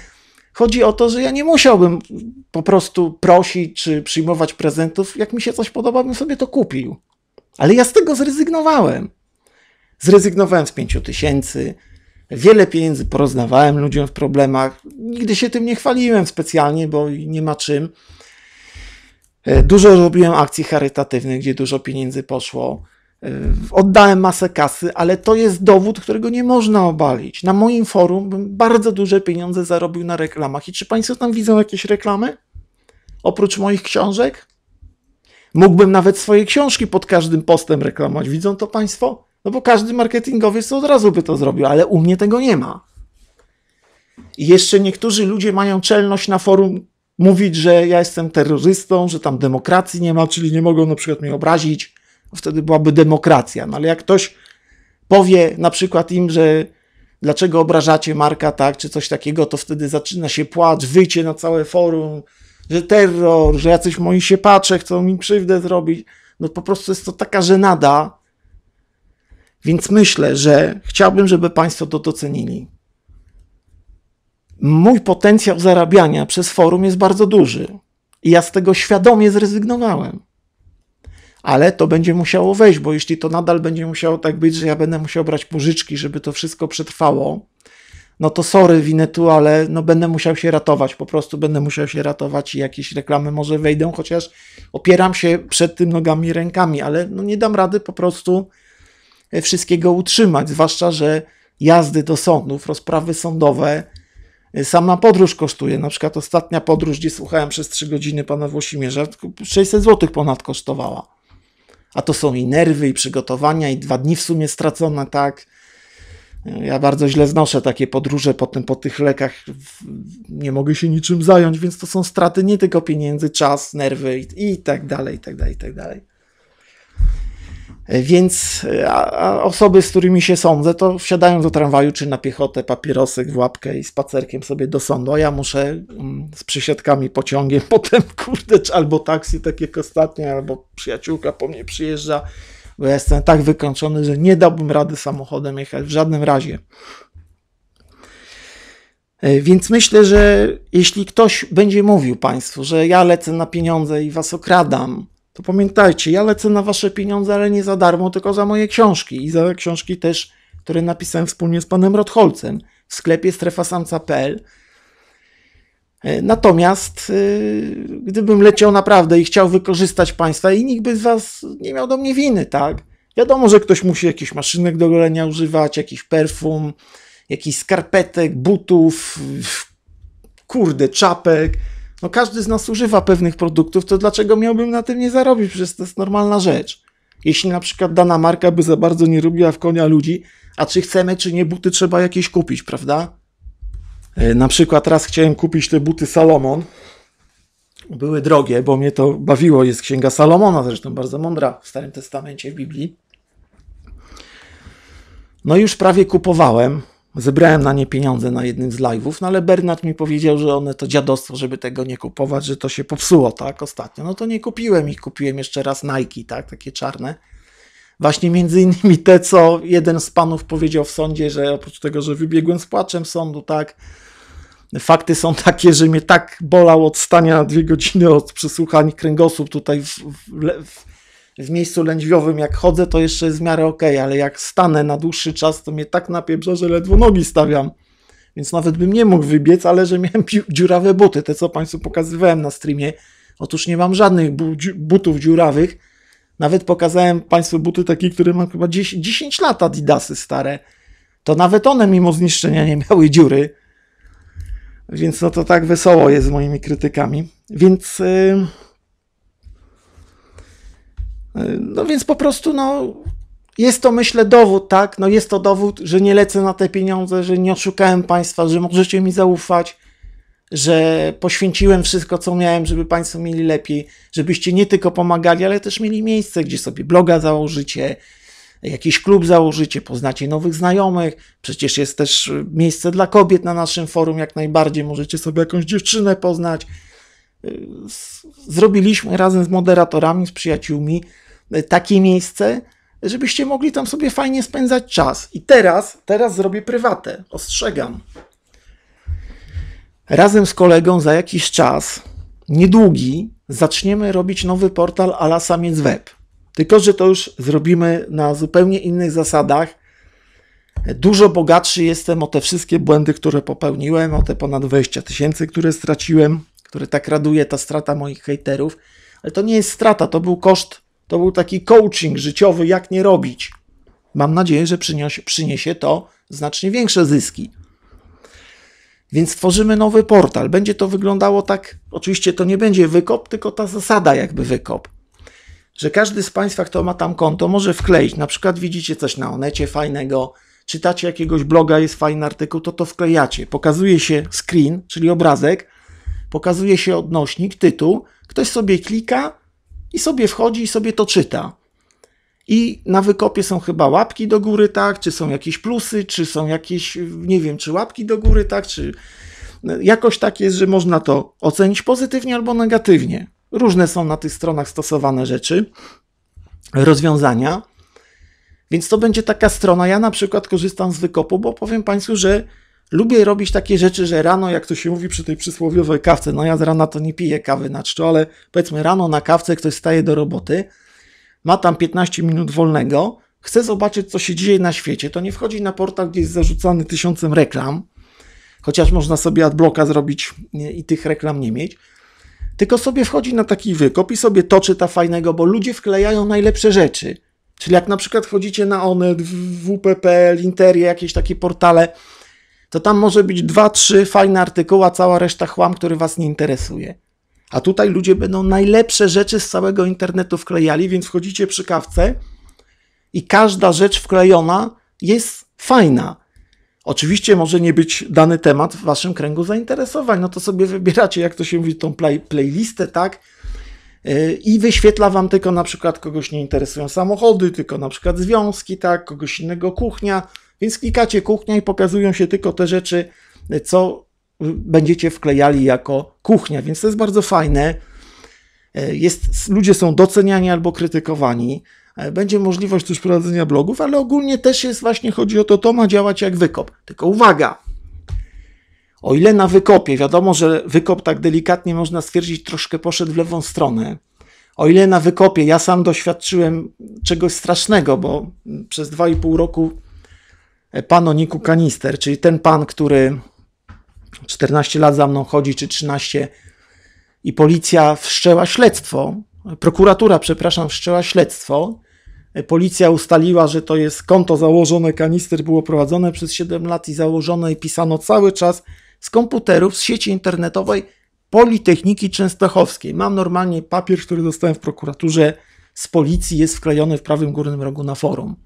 chodzi o to, że ja nie musiałbym po prostu prosić czy przyjmować prezentów. Jak mi się coś podoba, bym sobie to kupił. Ale ja z tego zrezygnowałem. Zrezygnowałem z pięciu tysięcy. Wiele pieniędzy porozdawałem ludziom w problemach. Nigdy się tym nie chwaliłem specjalnie, bo nie ma czym. E, dużo robiłem akcji charytatywnych, gdzie dużo pieniędzy poszło. E, oddałem masę kasy, ale to jest dowód, którego nie można obalić. Na moim forum bym bardzo duże pieniądze zarobił na reklamach. I czy Państwo tam widzą jakieś reklamy? Oprócz moich książek? Mógłbym nawet swoje książki pod każdym postem reklamować. Widzą to Państwo? No bo każdy marketingowiec od razu by to zrobił, ale u mnie tego nie ma. I jeszcze niektórzy ludzie mają czelność na forum mówić, że ja jestem terrorystą, że tam demokracji nie ma, czyli nie mogą na przykład mnie obrazić. Wtedy byłaby demokracja. No ale jak ktoś powie na przykład im, że dlaczego obrażacie Marka, tak, czy coś takiego, to wtedy zaczyna się płacz, wyjcie na całe forum, że terror, że jacyś moi się patrzę, chcą mi krzywdę zrobić. No po prostu jest to taka żenada. Więc myślę, że chciałbym, żeby Państwo to docenili. Mój potencjał zarabiania przez forum jest bardzo duży. I ja z tego świadomie zrezygnowałem. Ale to będzie musiało wejść, bo jeśli to nadal będzie musiało tak być, że ja będę musiał brać pożyczki, żeby to wszystko przetrwało, no to sorry, winę tu, ale no będę musiał się ratować, po prostu będę musiał się ratować i jakieś reklamy może wejdą, chociaż opieram się przed tym nogami i rękami, ale no nie dam rady po prostu e, wszystkiego utrzymać, zwłaszcza, że jazdy do sądów, rozprawy sądowe, e, sama podróż kosztuje. Na przykład ostatnia podróż, gdzie słuchałem przez 3 godziny pana Włosimierza, 600 zł ponad kosztowała. A to są i nerwy, i przygotowania, i dwa dni w sumie stracone, tak ja bardzo źle znoszę takie podróże, potem po tych lekach nie mogę się niczym zająć, więc to są straty nie tylko pieniędzy, czas, nerwy i, i tak dalej, i tak dalej, i tak dalej. Więc a, a osoby, z którymi się sądzę, to wsiadają do tramwaju czy na piechotę, papierosek w łapkę i spacerkiem sobie do sądu, a ja muszę mm, z przysiadkami pociągiem, potem kurde, albo taksi, tak jak ostatnio, albo przyjaciółka po mnie przyjeżdża, bo ja jestem tak wykończony, że nie dałbym rady samochodem jechać w żadnym razie. E, więc myślę, że jeśli ktoś będzie mówił Państwu, że ja lecę na pieniądze i Was okradam, to pamiętajcie, ja lecę na Wasze pieniądze, ale nie za darmo, tylko za moje książki i za książki też, które napisałem wspólnie z Panem Rotholcem w sklepie strefasamca.pl E, natomiast e, gdybym leciał naprawdę i chciał wykorzystać państwa i nikt by z was nie miał do mnie winy, tak? Wiadomo, że ktoś musi jakichś maszynek do golenia używać, jakiś perfum, jakichś skarpetek, butów, kurde, czapek. No każdy z nas używa pewnych produktów, to dlaczego miałbym na tym nie zarobić? Przecież to jest normalna rzecz. Jeśli na przykład dana marka by za bardzo nie robiła w konia ludzi, a czy chcemy, czy nie buty trzeba jakieś kupić, prawda? E, na przykład raz chciałem kupić te buty Salomon. Były drogie, bo mnie to bawiło. Jest księga Salomona, zresztą bardzo mądra w Starym Testamencie, w Biblii. No już prawie kupowałem. Zebrałem na nie pieniądze na jednym z live'ów, no ale Bernard mi powiedział, że one to dziadostwo, żeby tego nie kupować, że to się popsuło, tak, ostatnio. No to nie kupiłem ich, kupiłem jeszcze raz Nike, tak, takie czarne. Właśnie między innymi te, co jeden z panów powiedział w sądzie, że oprócz tego, że wybiegłem z płaczem sądu, tak, fakty są takie, że mnie tak bolał od stania dwie godziny od przesłuchań kręgosłup tutaj w, w, w miejscu lędźwiowym. Jak chodzę, to jeszcze jest w miarę ok, ale jak stanę na dłuższy czas, to mnie tak napieprza, że ledwo nogi stawiam. Więc nawet bym nie mógł wybiec, ale że miałem dziurawe buty, te co Państwu pokazywałem na streamie. Otóż nie mam żadnych butów dziurawych. Nawet pokazałem Państwu buty takie, które mam chyba 10, 10 lat Adidasy stare. To nawet one mimo zniszczenia nie miały dziury. Więc no to tak wesoło jest z moimi krytykami. Więc. Yy, no więc po prostu, no. Jest to, myślę, dowód, tak? No jest to dowód, że nie lecę na te pieniądze, że nie oszukałem Państwa, że możecie mi zaufać, że poświęciłem wszystko, co miałem, żeby Państwo mieli lepiej, żebyście nie tylko pomagali, ale też mieli miejsce, gdzie sobie bloga założycie, jakiś klub założycie, poznacie nowych znajomych. Przecież jest też miejsce dla kobiet na naszym forum, jak najbardziej. Możecie sobie jakąś dziewczynę poznać. Zrobiliśmy razem z moderatorami, z przyjaciółmi takie miejsce, żebyście mogli tam sobie fajnie spędzać czas. I teraz, teraz zrobię prywatę, ostrzegam. Razem z kolegą za jakiś czas, niedługi, zaczniemy robić nowy portal ala samiec web. Tylko, że to już zrobimy na zupełnie innych zasadach. Dużo bogatszy jestem o te wszystkie błędy, które popełniłem, o te ponad 20 tysięcy, które straciłem, które tak raduje ta strata moich hejterów. Ale to nie jest strata, to był koszt, to był taki coaching życiowy, jak nie robić. Mam nadzieję, że przyniesie, przyniesie to znacznie większe zyski. Więc tworzymy nowy portal. Będzie to wyglądało tak, oczywiście to nie będzie wykop, tylko ta zasada jakby wykop. Że każdy z Państwa, kto ma tam konto, może wkleić. Na przykład widzicie coś na Onecie fajnego, czytacie jakiegoś bloga, jest fajny artykuł, to to wklejacie. Pokazuje się screen, czyli obrazek, pokazuje się odnośnik, tytuł, ktoś sobie klika i sobie wchodzi i sobie to czyta. I na wykopie są chyba łapki do góry, tak? Czy są jakieś plusy, czy są jakieś, nie wiem, czy łapki do góry, tak? Czy jakoś tak jest, że można to ocenić pozytywnie albo negatywnie. Różne są na tych stronach stosowane rzeczy, rozwiązania. Więc to będzie taka strona. Ja na przykład korzystam z wykopu, bo powiem Państwu, że lubię robić takie rzeczy, że rano, jak to się mówi przy tej przysłowiowej kawce, no ja z rana to nie piję kawy na czczo, ale powiedzmy rano na kawce ktoś staje do roboty, ma tam 15 minut wolnego, chce zobaczyć, co się dzieje na świecie, to nie wchodzi na portal, gdzie jest zarzucany tysiącem reklam, chociaż można sobie adblocka zrobić i tych reklam nie mieć, tylko sobie wchodzi na taki wykop i sobie to czyta fajnego, bo ludzie wklejają najlepsze rzeczy. Czyli jak na przykład chodzicie na Onet, WPP, Interie, jakieś takie portale, to tam może być dwa, trzy fajne artykuły, a cała reszta chłam, który was nie interesuje. A tutaj ludzie będą najlepsze rzeczy z całego internetu wklejali, więc wchodzicie przy kawce i każda rzecz wklejona jest fajna. Oczywiście może nie być dany temat w waszym kręgu zainteresowań, no to sobie wybieracie, jak to się mówi, tą play, playlistę, tak? Yy, I wyświetla wam tylko na przykład kogoś nie interesują samochody, tylko na przykład związki, tak? Kogoś innego kuchnia, więc klikacie kuchnia i pokazują się tylko te rzeczy, co będziecie wklejali jako kuchnia, więc to jest bardzo fajne. E, jest, ludzie są doceniani albo krytykowani. E, będzie możliwość też prowadzenia blogów, ale ogólnie też jest właśnie, chodzi o to, to ma działać jak wykop. Tylko uwaga, o ile na wykopie, wiadomo, że wykop tak delikatnie można stwierdzić, troszkę poszedł w lewą stronę. O ile na wykopie ja sam doświadczyłem czegoś strasznego, bo przez 2,5 roku e, pan Oniku Kanister, czyli ten pan, który 14 lat za mną chodzi, czy 13 i policja wszczęła śledztwo, prokuratura, przepraszam, wszczęła śledztwo. Policja ustaliła, że to jest konto założone, kanister było prowadzone przez 7 lat i założone i pisano cały czas z komputerów, z sieci internetowej Politechniki Częstochowskiej. Mam normalnie papier, który dostałem w prokuraturze z policji, jest wklejony w prawym górnym rogu na forum.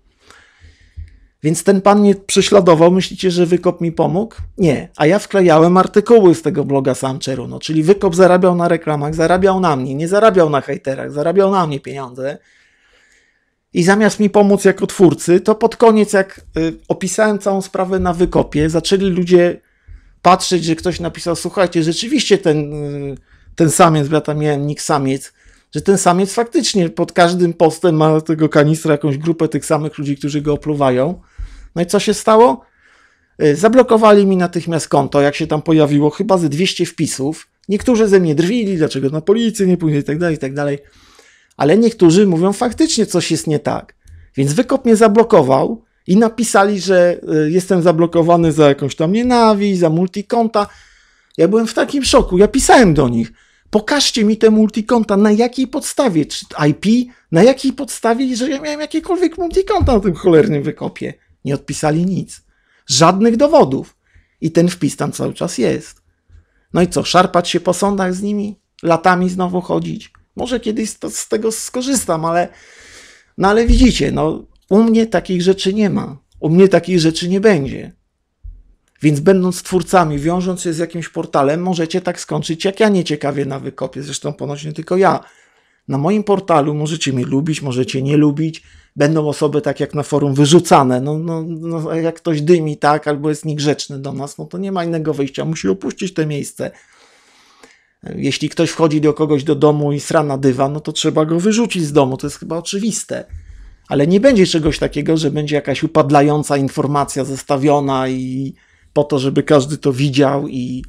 Więc ten pan mnie prześladował. Myślicie, że Wykop mi pomógł? Nie. A ja wklejałem artykuły z tego bloga Samcheru. No, czyli Wykop zarabiał na reklamach, zarabiał na mnie, nie zarabiał na hejterach, zarabiał na mnie pieniądze. I zamiast mi pomóc jako twórcy, to pod koniec, jak y, opisałem całą sprawę na Wykopie, zaczęli ludzie patrzeć, że ktoś napisał, słuchajcie, rzeczywiście ten, y, ten samiec, bo ja tam miałem nick samiec, że ten samiec faktycznie pod każdym postem ma tego kanistra jakąś grupę tych samych ludzi, którzy go opluwają. No i co się stało? Y, zablokowali mi natychmiast konto, jak się tam pojawiło, chyba ze 200 wpisów. Niektórzy ze mnie drwili, dlaczego na policję nie pójdę i tak dalej, i tak dalej. Ale niektórzy mówią, faktycznie coś jest nie tak. Więc wykop mnie zablokował i napisali, że y, jestem zablokowany za jakąś tam nienawiść, za multikonta. Ja byłem w takim szoku. Ja pisałem do nich. Pokażcie mi te multikonta, na jakiej podstawie, czy IP, na jakiej podstawie, że ja miałem jakiekolwiek multikonta na tym cholernym wykopie. Nie odpisali nic. Żadnych dowodów. I ten wpis tam cały czas jest. No i co, szarpać się po sądach z nimi? Latami znowu chodzić? Może kiedyś to, z tego skorzystam, ale, no ale widzicie, no, u mnie takich rzeczy nie ma. U mnie takich rzeczy nie będzie. Więc będąc twórcami, wiążąc się z jakimś portalem, możecie tak skończyć jak ja nieciekawie na wykopie, zresztą ponoć nie tylko ja. Na moim portalu możecie mnie lubić, możecie nie lubić, będą osoby tak jak na forum wyrzucane. No, no, no, jak ktoś dymi, tak, albo jest niegrzeczny do nas, no to nie ma innego wyjścia, musi opuścić to miejsce. Jeśli ktoś wchodzi do kogoś do domu i sra na dywan, no to trzeba go wyrzucić z domu, to jest chyba oczywiste. Ale nie będzie czegoś takiego, że będzie jakaś upadlająca informacja zestawiona i po to, żeby każdy to widział i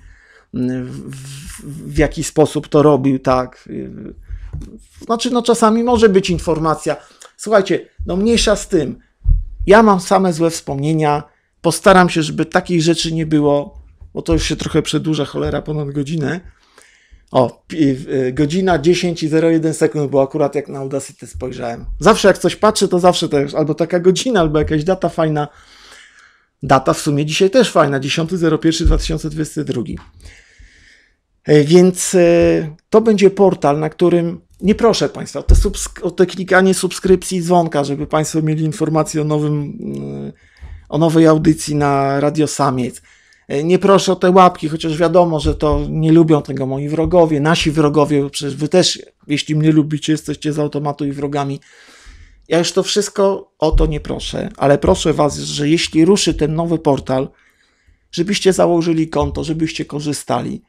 mm, w, w, w jaki sposób to robił, tak. Znaczy, no czasami może być informacja. Słuchajcie, no mniejsza z tym. Ja mam same złe wspomnienia. Postaram się, żeby takich rzeczy nie było, bo to już się trochę przedłuża, cholera, ponad godzinę. O, godzina 10 i 01 sekund, bo akurat jak na Audacity spojrzałem. Zawsze jak coś patrzę, to zawsze też albo taka godzina, albo jakaś data fajna. Data w sumie dzisiaj też fajna, 10.01.2022. E, więc e, to będzie portal, na którym nie proszę Państwa o te, o te klikanie subskrypcji dzwonka, żeby Państwo mieli informacje o, nowym, e, o nowej audycji na Radio Samiec. Nie proszę o te łapki, chociaż wiadomo, że to nie lubią tego moi wrogowie, nasi wrogowie, bo przecież Wy też, jeśli mnie lubicie, jesteście z automatu i wrogami. Ja już to wszystko o to nie proszę, ale proszę Was, że jeśli ruszy ten nowy portal, żebyście założyli konto, żebyście korzystali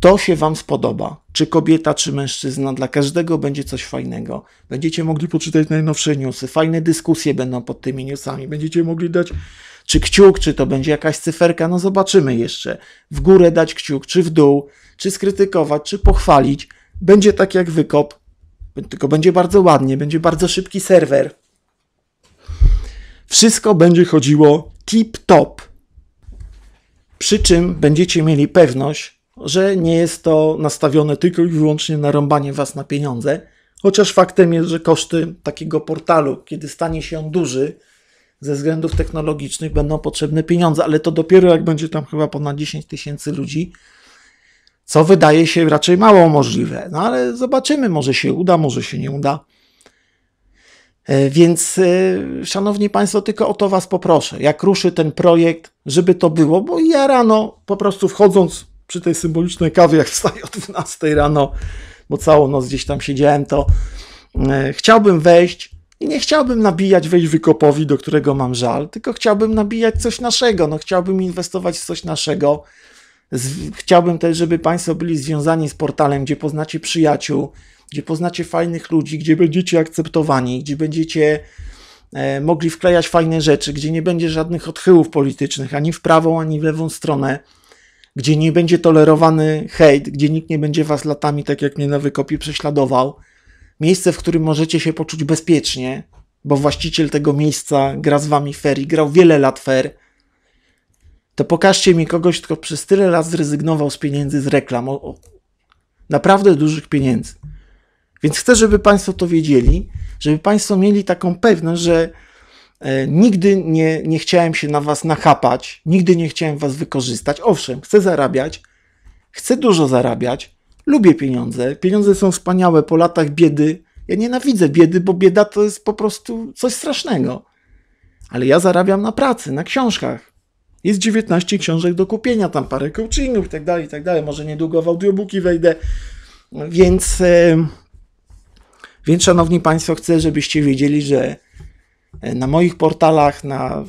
to się Wam spodoba. Czy kobieta, czy mężczyzna, dla każdego będzie coś fajnego. Będziecie mogli poczytać najnowsze newsy, fajne dyskusje będą pod tymi newsami. Będziecie mogli dać czy kciuk, czy to będzie jakaś cyferka, no zobaczymy jeszcze. W górę dać kciuk, czy w dół, czy skrytykować, czy pochwalić. Będzie tak jak wykop, tylko będzie bardzo ładnie, będzie bardzo szybki serwer. Wszystko będzie chodziło tip-top. Przy czym będziecie mieli pewność, że nie jest to nastawione tylko i wyłącznie na rąbanie was na pieniądze, chociaż faktem jest, że koszty takiego portalu, kiedy stanie się on duży, ze względów technologicznych będą potrzebne pieniądze, ale to dopiero jak będzie tam chyba ponad 10 tysięcy ludzi, co wydaje się raczej mało możliwe. No ale zobaczymy, może się uda, może się nie uda. E, więc, e, szanowni Państwo, tylko o to Was poproszę. Jak ruszy ten projekt, żeby to było, bo ja rano po prostu wchodząc przy tej symbolicznej kawie, jak wstaję o 12 rano, bo całą noc gdzieś tam siedziałem, to e, chciałbym wejść i nie chciałbym nabijać wejść wykopowi, do którego mam żal, tylko chciałbym nabijać coś naszego, no chciałbym inwestować w coś naszego. Chciałbym też, żeby Państwo byli związani z portalem, gdzie poznacie przyjaciół, gdzie poznacie fajnych ludzi, gdzie będziecie akceptowani, gdzie będziecie e, mogli wklejać fajne rzeczy, gdzie nie będzie żadnych odchyłów politycznych, ani w prawą, ani w lewą stronę gdzie nie będzie tolerowany hejt, gdzie nikt nie będzie was latami, tak jak mnie na wykopie, prześladował. Miejsce, w którym możecie się poczuć bezpiecznie, bo właściciel tego miejsca gra z wami fair i grał wiele lat fair. To pokażcie mi kogoś, kto przez tyle lat zrezygnował z pieniędzy z reklam. O, o, naprawdę dużych pieniędzy. Więc chcę, żeby Państwo to wiedzieli, żeby Państwo mieli taką pewność, że nigdy nie, nie chciałem się na was nachapać, nigdy nie chciałem was wykorzystać. Owszem, chcę zarabiać, chcę dużo zarabiać, lubię pieniądze. Pieniądze są wspaniałe po latach biedy. Ja nienawidzę biedy, bo bieda to jest po prostu coś strasznego. Ale ja zarabiam na pracy, na książkach. Jest 19 książek do kupienia, tam parę coachingów i tak dalej, tak dalej. Może niedługo w audiobooki wejdę. Więc, e, więc szanowni Państwo, chcę, żebyście wiedzieli, że na moich portalach, na,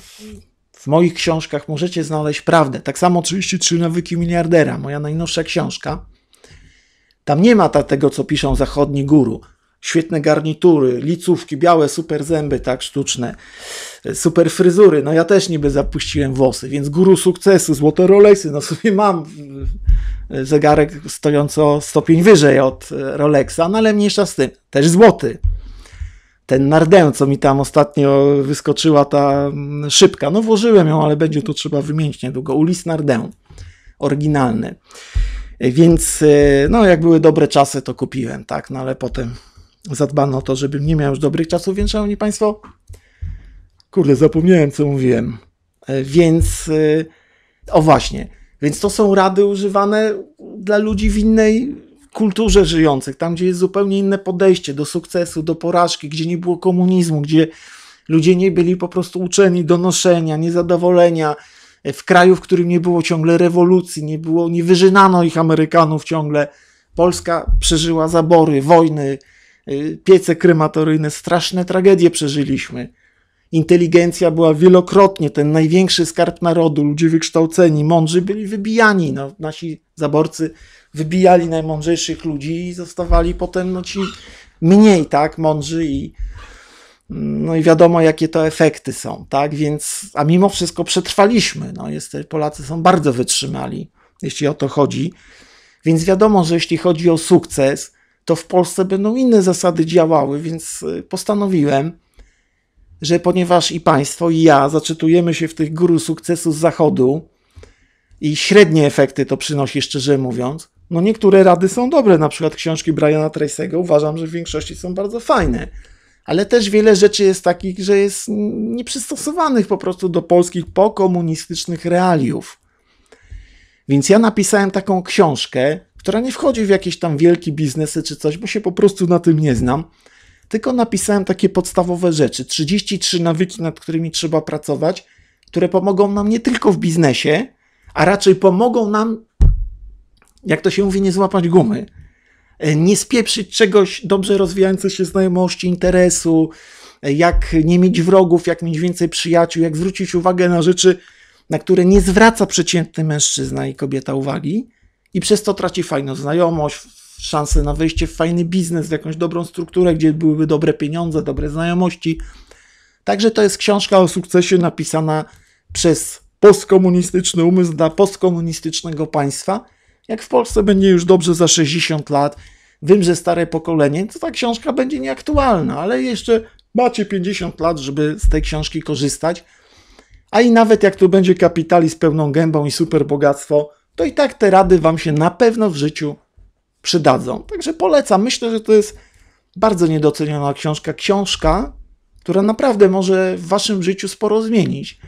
w moich książkach możecie znaleźć prawdę. Tak samo 33 nawyki miliardera, moja najnowsza książka. Tam nie ma ta, tego, co piszą zachodni guru. Świetne garnitury, licówki, białe super zęby, tak sztuczne, super fryzury. No ja też niby zapuściłem włosy, więc guru sukcesu, złote Rolexy, no sobie mam zegarek stojąco stopień wyżej od Rolexa, no ale mniejsza z tym, też złoty ten Nardę, co mi tam ostatnio wyskoczyła ta mm, szybka. No włożyłem ją, ale będzie to trzeba wymienić niedługo. Ulis Nardę, oryginalny. Więc e, no jak były dobre czasy, to kupiłem, tak, no ale potem zadbano o to, żebym nie miał już dobrych czasów, więc szanowni Państwo, kurde, zapomniałem, co mówiłem. E, więc, e, o właśnie, więc to są rady używane dla ludzi w innej kulturze żyjących, tam gdzie jest zupełnie inne podejście do sukcesu, do porażki, gdzie nie było komunizmu, gdzie ludzie nie byli po prostu uczeni do noszenia, niezadowolenia, w kraju, w którym nie było ciągle rewolucji, nie było, nie wyżynano ich Amerykanów ciągle. Polska przeżyła zabory, wojny, y, piece krematoryjne, straszne tragedie przeżyliśmy. Inteligencja była wielokrotnie ten największy skarb narodu, ludzie wykształceni, mądrzy byli wybijani. No, nasi zaborcy wybijali najmądrzejszych ludzi i zostawali potem no, ci mniej tak mądrzy i No i wiadomo, jakie to efekty są, tak? Więc, a mimo wszystko przetrwaliśmy. No, jest, Polacy są bardzo wytrzymali, jeśli o to chodzi. Więc wiadomo, że jeśli chodzi o sukces, to w Polsce będą inne zasady działały, więc y, postanowiłem, że ponieważ i państwo, i ja zaczytujemy się w tych guru sukcesu z zachodu i średnie efekty to przynosi, szczerze mówiąc, no niektóre rady są dobre, na przykład książki Briana Tracy'ego uważam, że w większości są bardzo fajne, ale też wiele rzeczy jest takich, że jest nieprzystosowanych po prostu do polskich pokomunistycznych realiów. Więc ja napisałem taką książkę, która nie wchodzi w jakieś tam wielkie biznesy czy coś, bo się po prostu na tym nie znam, tylko napisałem takie podstawowe rzeczy, 33 nawyki, nad którymi trzeba pracować, które pomogą nam nie tylko w biznesie, a raczej pomogą nam, jak to się mówi, nie złapać gumy, e, nie spieprzyć czegoś dobrze rozwijającej się znajomości, interesu, e, jak nie mieć wrogów, jak mieć więcej przyjaciół, jak zwrócić uwagę na rzeczy, na które nie zwraca przeciętny mężczyzna i kobieta uwagi i przez to traci fajną znajomość, szansę na wejście w fajny biznes, w jakąś dobrą strukturę, gdzie byłyby dobre pieniądze, dobre znajomości. Także to jest książka o sukcesie napisana przez postkomunistyczny umysł dla postkomunistycznego państwa. Jak w Polsce będzie już dobrze za 60 lat, wiem, że stare pokolenie, to ta książka będzie nieaktualna, ale jeszcze macie 50 lat, żeby z tej książki korzystać. A i nawet jak tu będzie kapitalizm pełną gębą i super bogactwo, to i tak te rady Wam się na pewno w życiu przydadzą. Także polecam. Myślę, że to jest bardzo niedoceniona książka. Książka, która naprawdę może w Waszym życiu sporo zmienić.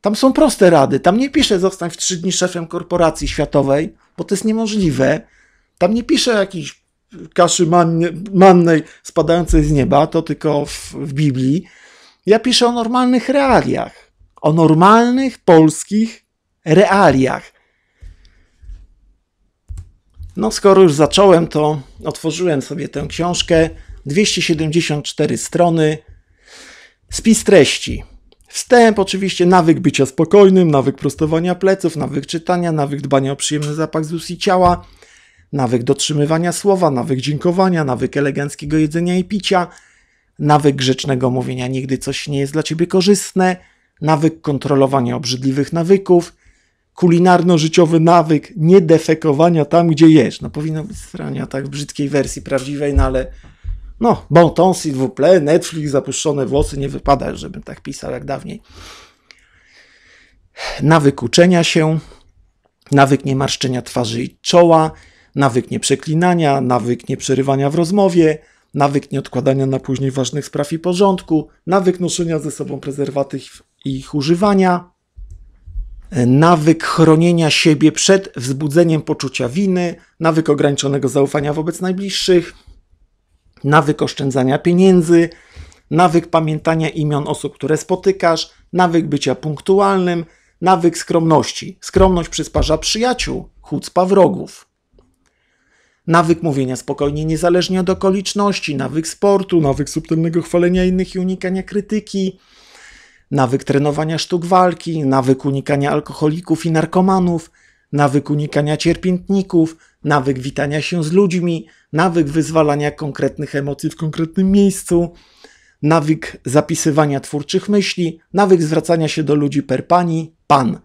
Tam są proste rady. Tam nie pisze zostań w trzy dni szefem korporacji światowej, bo to jest niemożliwe. Tam nie pisze jakiejś kaszy mannej spadającej z nieba, to tylko w, w Biblii. Ja piszę o normalnych realiach. O normalnych polskich realiach. No, skoro już zacząłem, to otworzyłem sobie tę książkę. 274 strony. Spis treści. Wstęp, oczywiście nawyk bycia spokojnym, nawyk prostowania pleców, nawyk czytania, nawyk dbania o przyjemny zapach z ust i ciała, nawyk dotrzymywania słowa, nawyk dziękowania, nawyk eleganckiego jedzenia i picia, nawyk grzecznego mówienia nigdy coś nie jest dla ciebie korzystne, nawyk kontrolowania obrzydliwych nawyków, kulinarno-życiowy nawyk niedefekowania tam, gdzie jesz. No powinno być strania tak brzydkiej wersji prawdziwej, no ale no, bon ton, s'il vous plaît, Netflix, zapuszczone włosy, nie wypada, żebym tak pisał jak dawniej. Nawyk uczenia się, nawyk nie marszczenia twarzy i czoła, nawyk nie przeklinania, nawyk nie przerywania w rozmowie, nawyk nie odkładania na później ważnych spraw i porządku, nawyk noszenia ze sobą prezerwatyw i ich używania, nawyk chronienia siebie przed wzbudzeniem poczucia winy, nawyk ograniczonego zaufania wobec najbliższych, nawyk oszczędzania pieniędzy, nawyk pamiętania imion osób, które spotykasz, nawyk bycia punktualnym, nawyk skromności. Skromność przysparza przyjaciół, chucpa wrogów. Nawyk mówienia spokojnie, niezależnie od okoliczności, nawyk sportu, nawyk subtelnego chwalenia innych i unikania krytyki, nawyk trenowania sztuk walki, nawyk unikania alkoholików i narkomanów, nawyk unikania cierpiętników, nawyk witania się z ludźmi, nawyk wyzwalania konkretnych emocji w konkretnym miejscu, nawyk zapisywania twórczych myśli, nawyk zwracania się do ludzi per pani, pan.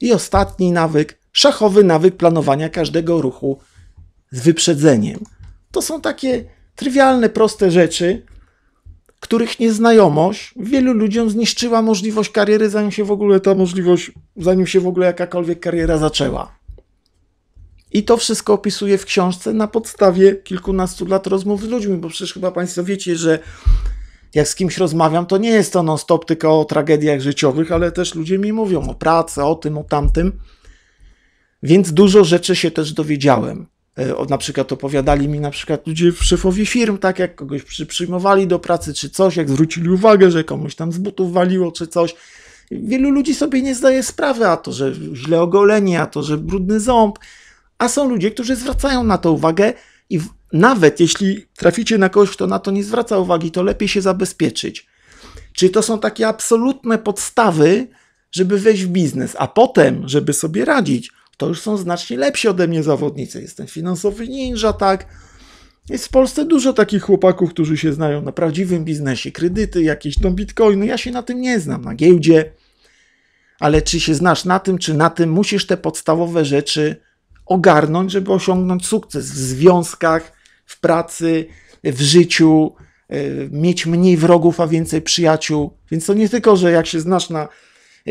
I ostatni nawyk, szachowy nawyk planowania każdego ruchu z wyprzedzeniem. To są takie trywialne, proste rzeczy, których nieznajomość wielu ludziom zniszczyła możliwość kariery, zanim się w ogóle ta możliwość, zanim się w ogóle jakakolwiek kariera zaczęła. I to wszystko opisuję w książce na podstawie kilkunastu lat rozmów z ludźmi, bo przecież chyba Państwo wiecie, że jak z kimś rozmawiam, to nie jest to non-stop tylko o tragediach życiowych, ale też ludzie mi mówią o pracy, o tym, o tamtym. Więc dużo rzeczy się też dowiedziałem. E, na przykład opowiadali mi na przykład ludzie, szefowie firm, tak jak kogoś przy, przyjmowali do pracy czy coś, jak zwrócili uwagę, że komuś tam z butów waliło czy coś. Wielu ludzi sobie nie zdaje sprawy, a to, że źle ogolenie, a to, że brudny ząb, a są ludzie, którzy zwracają na to uwagę i w, nawet jeśli traficie na kogoś, kto na to nie zwraca uwagi, to lepiej się zabezpieczyć. Czyli to są takie absolutne podstawy, żeby wejść w biznes, a potem, żeby sobie radzić, to już są znacznie lepsi ode mnie zawodnicy. Jestem finansowy ninja, tak? Jest w Polsce dużo takich chłopaków, którzy się znają na prawdziwym biznesie. Kredyty, jakieś tam bitcoiny. Ja się na tym nie znam, na giełdzie. Ale czy się znasz na tym, czy na tym, musisz te podstawowe rzeczy ogarnąć, żeby osiągnąć sukces w związkach, w pracy, w życiu, y, mieć mniej wrogów, a więcej przyjaciół. Więc to nie tylko, że jak się znasz na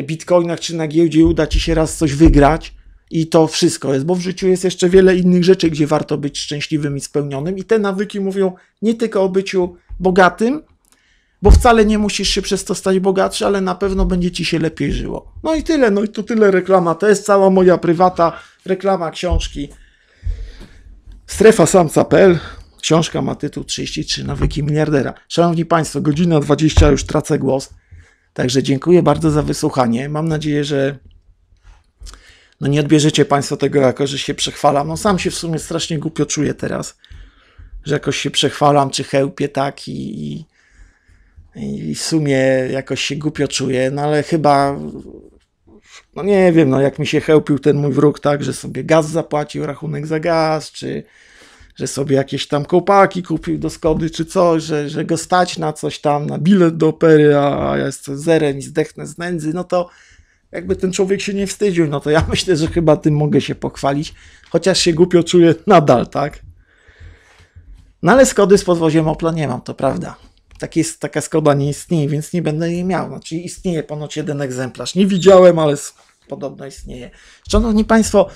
bitcoinach czy na giełdzie, uda ci się raz coś wygrać i to wszystko jest, bo w życiu jest jeszcze wiele innych rzeczy, gdzie warto być szczęśliwym i spełnionym. I te nawyki mówią nie tylko o byciu bogatym, bo wcale nie musisz się przez to stać bogatszy, ale na pewno będzie ci się lepiej żyło. No i tyle, no i to tyle reklama. To jest cała moja prywata reklama książki. Strefa samca.pl. Książka ma tytuł 33 nawyki miliardera. Szanowni Państwo, godzina 20, już tracę głos. Także dziękuję bardzo za wysłuchanie. Mam nadzieję, że no nie odbierzecie Państwo tego jako, że się przechwalam. No sam się w sumie strasznie głupio czuję teraz, że jakoś się przechwalam, czy chełpię tak i, i, i w sumie jakoś się głupio czuję, no ale chyba no nie wiem, no jak mi się chełpił ten mój wróg, tak, że sobie gaz zapłacił, rachunek za gaz, czy że sobie jakieś tam kołpaki kupił do Skody, czy coś, że, że go stać na coś tam, na bilet do opery, a ja jestem zerem i zdechnę z nędzy, no to jakby ten człowiek się nie wstydził, no to ja myślę, że chyba tym mogę się pochwalić, chociaż się głupio czuję nadal, tak? No ale Skody z podwoziem Opla nie mam, to prawda. Tak jest, taka Skoda nie istnieje, więc nie będę jej miał. Znaczy istnieje ponoć jeden egzemplarz. Nie widziałem, ale podobno istnieje. Szanowni Państwo,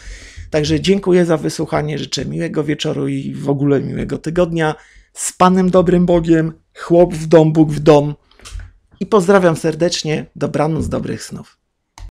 także dziękuję za wysłuchanie. Życzę miłego wieczoru i w ogóle miłego tygodnia. Z Panem Dobrym Bogiem, chłop w dom, Bóg w dom. I pozdrawiam serdecznie. Dobranoc, dobrych snów.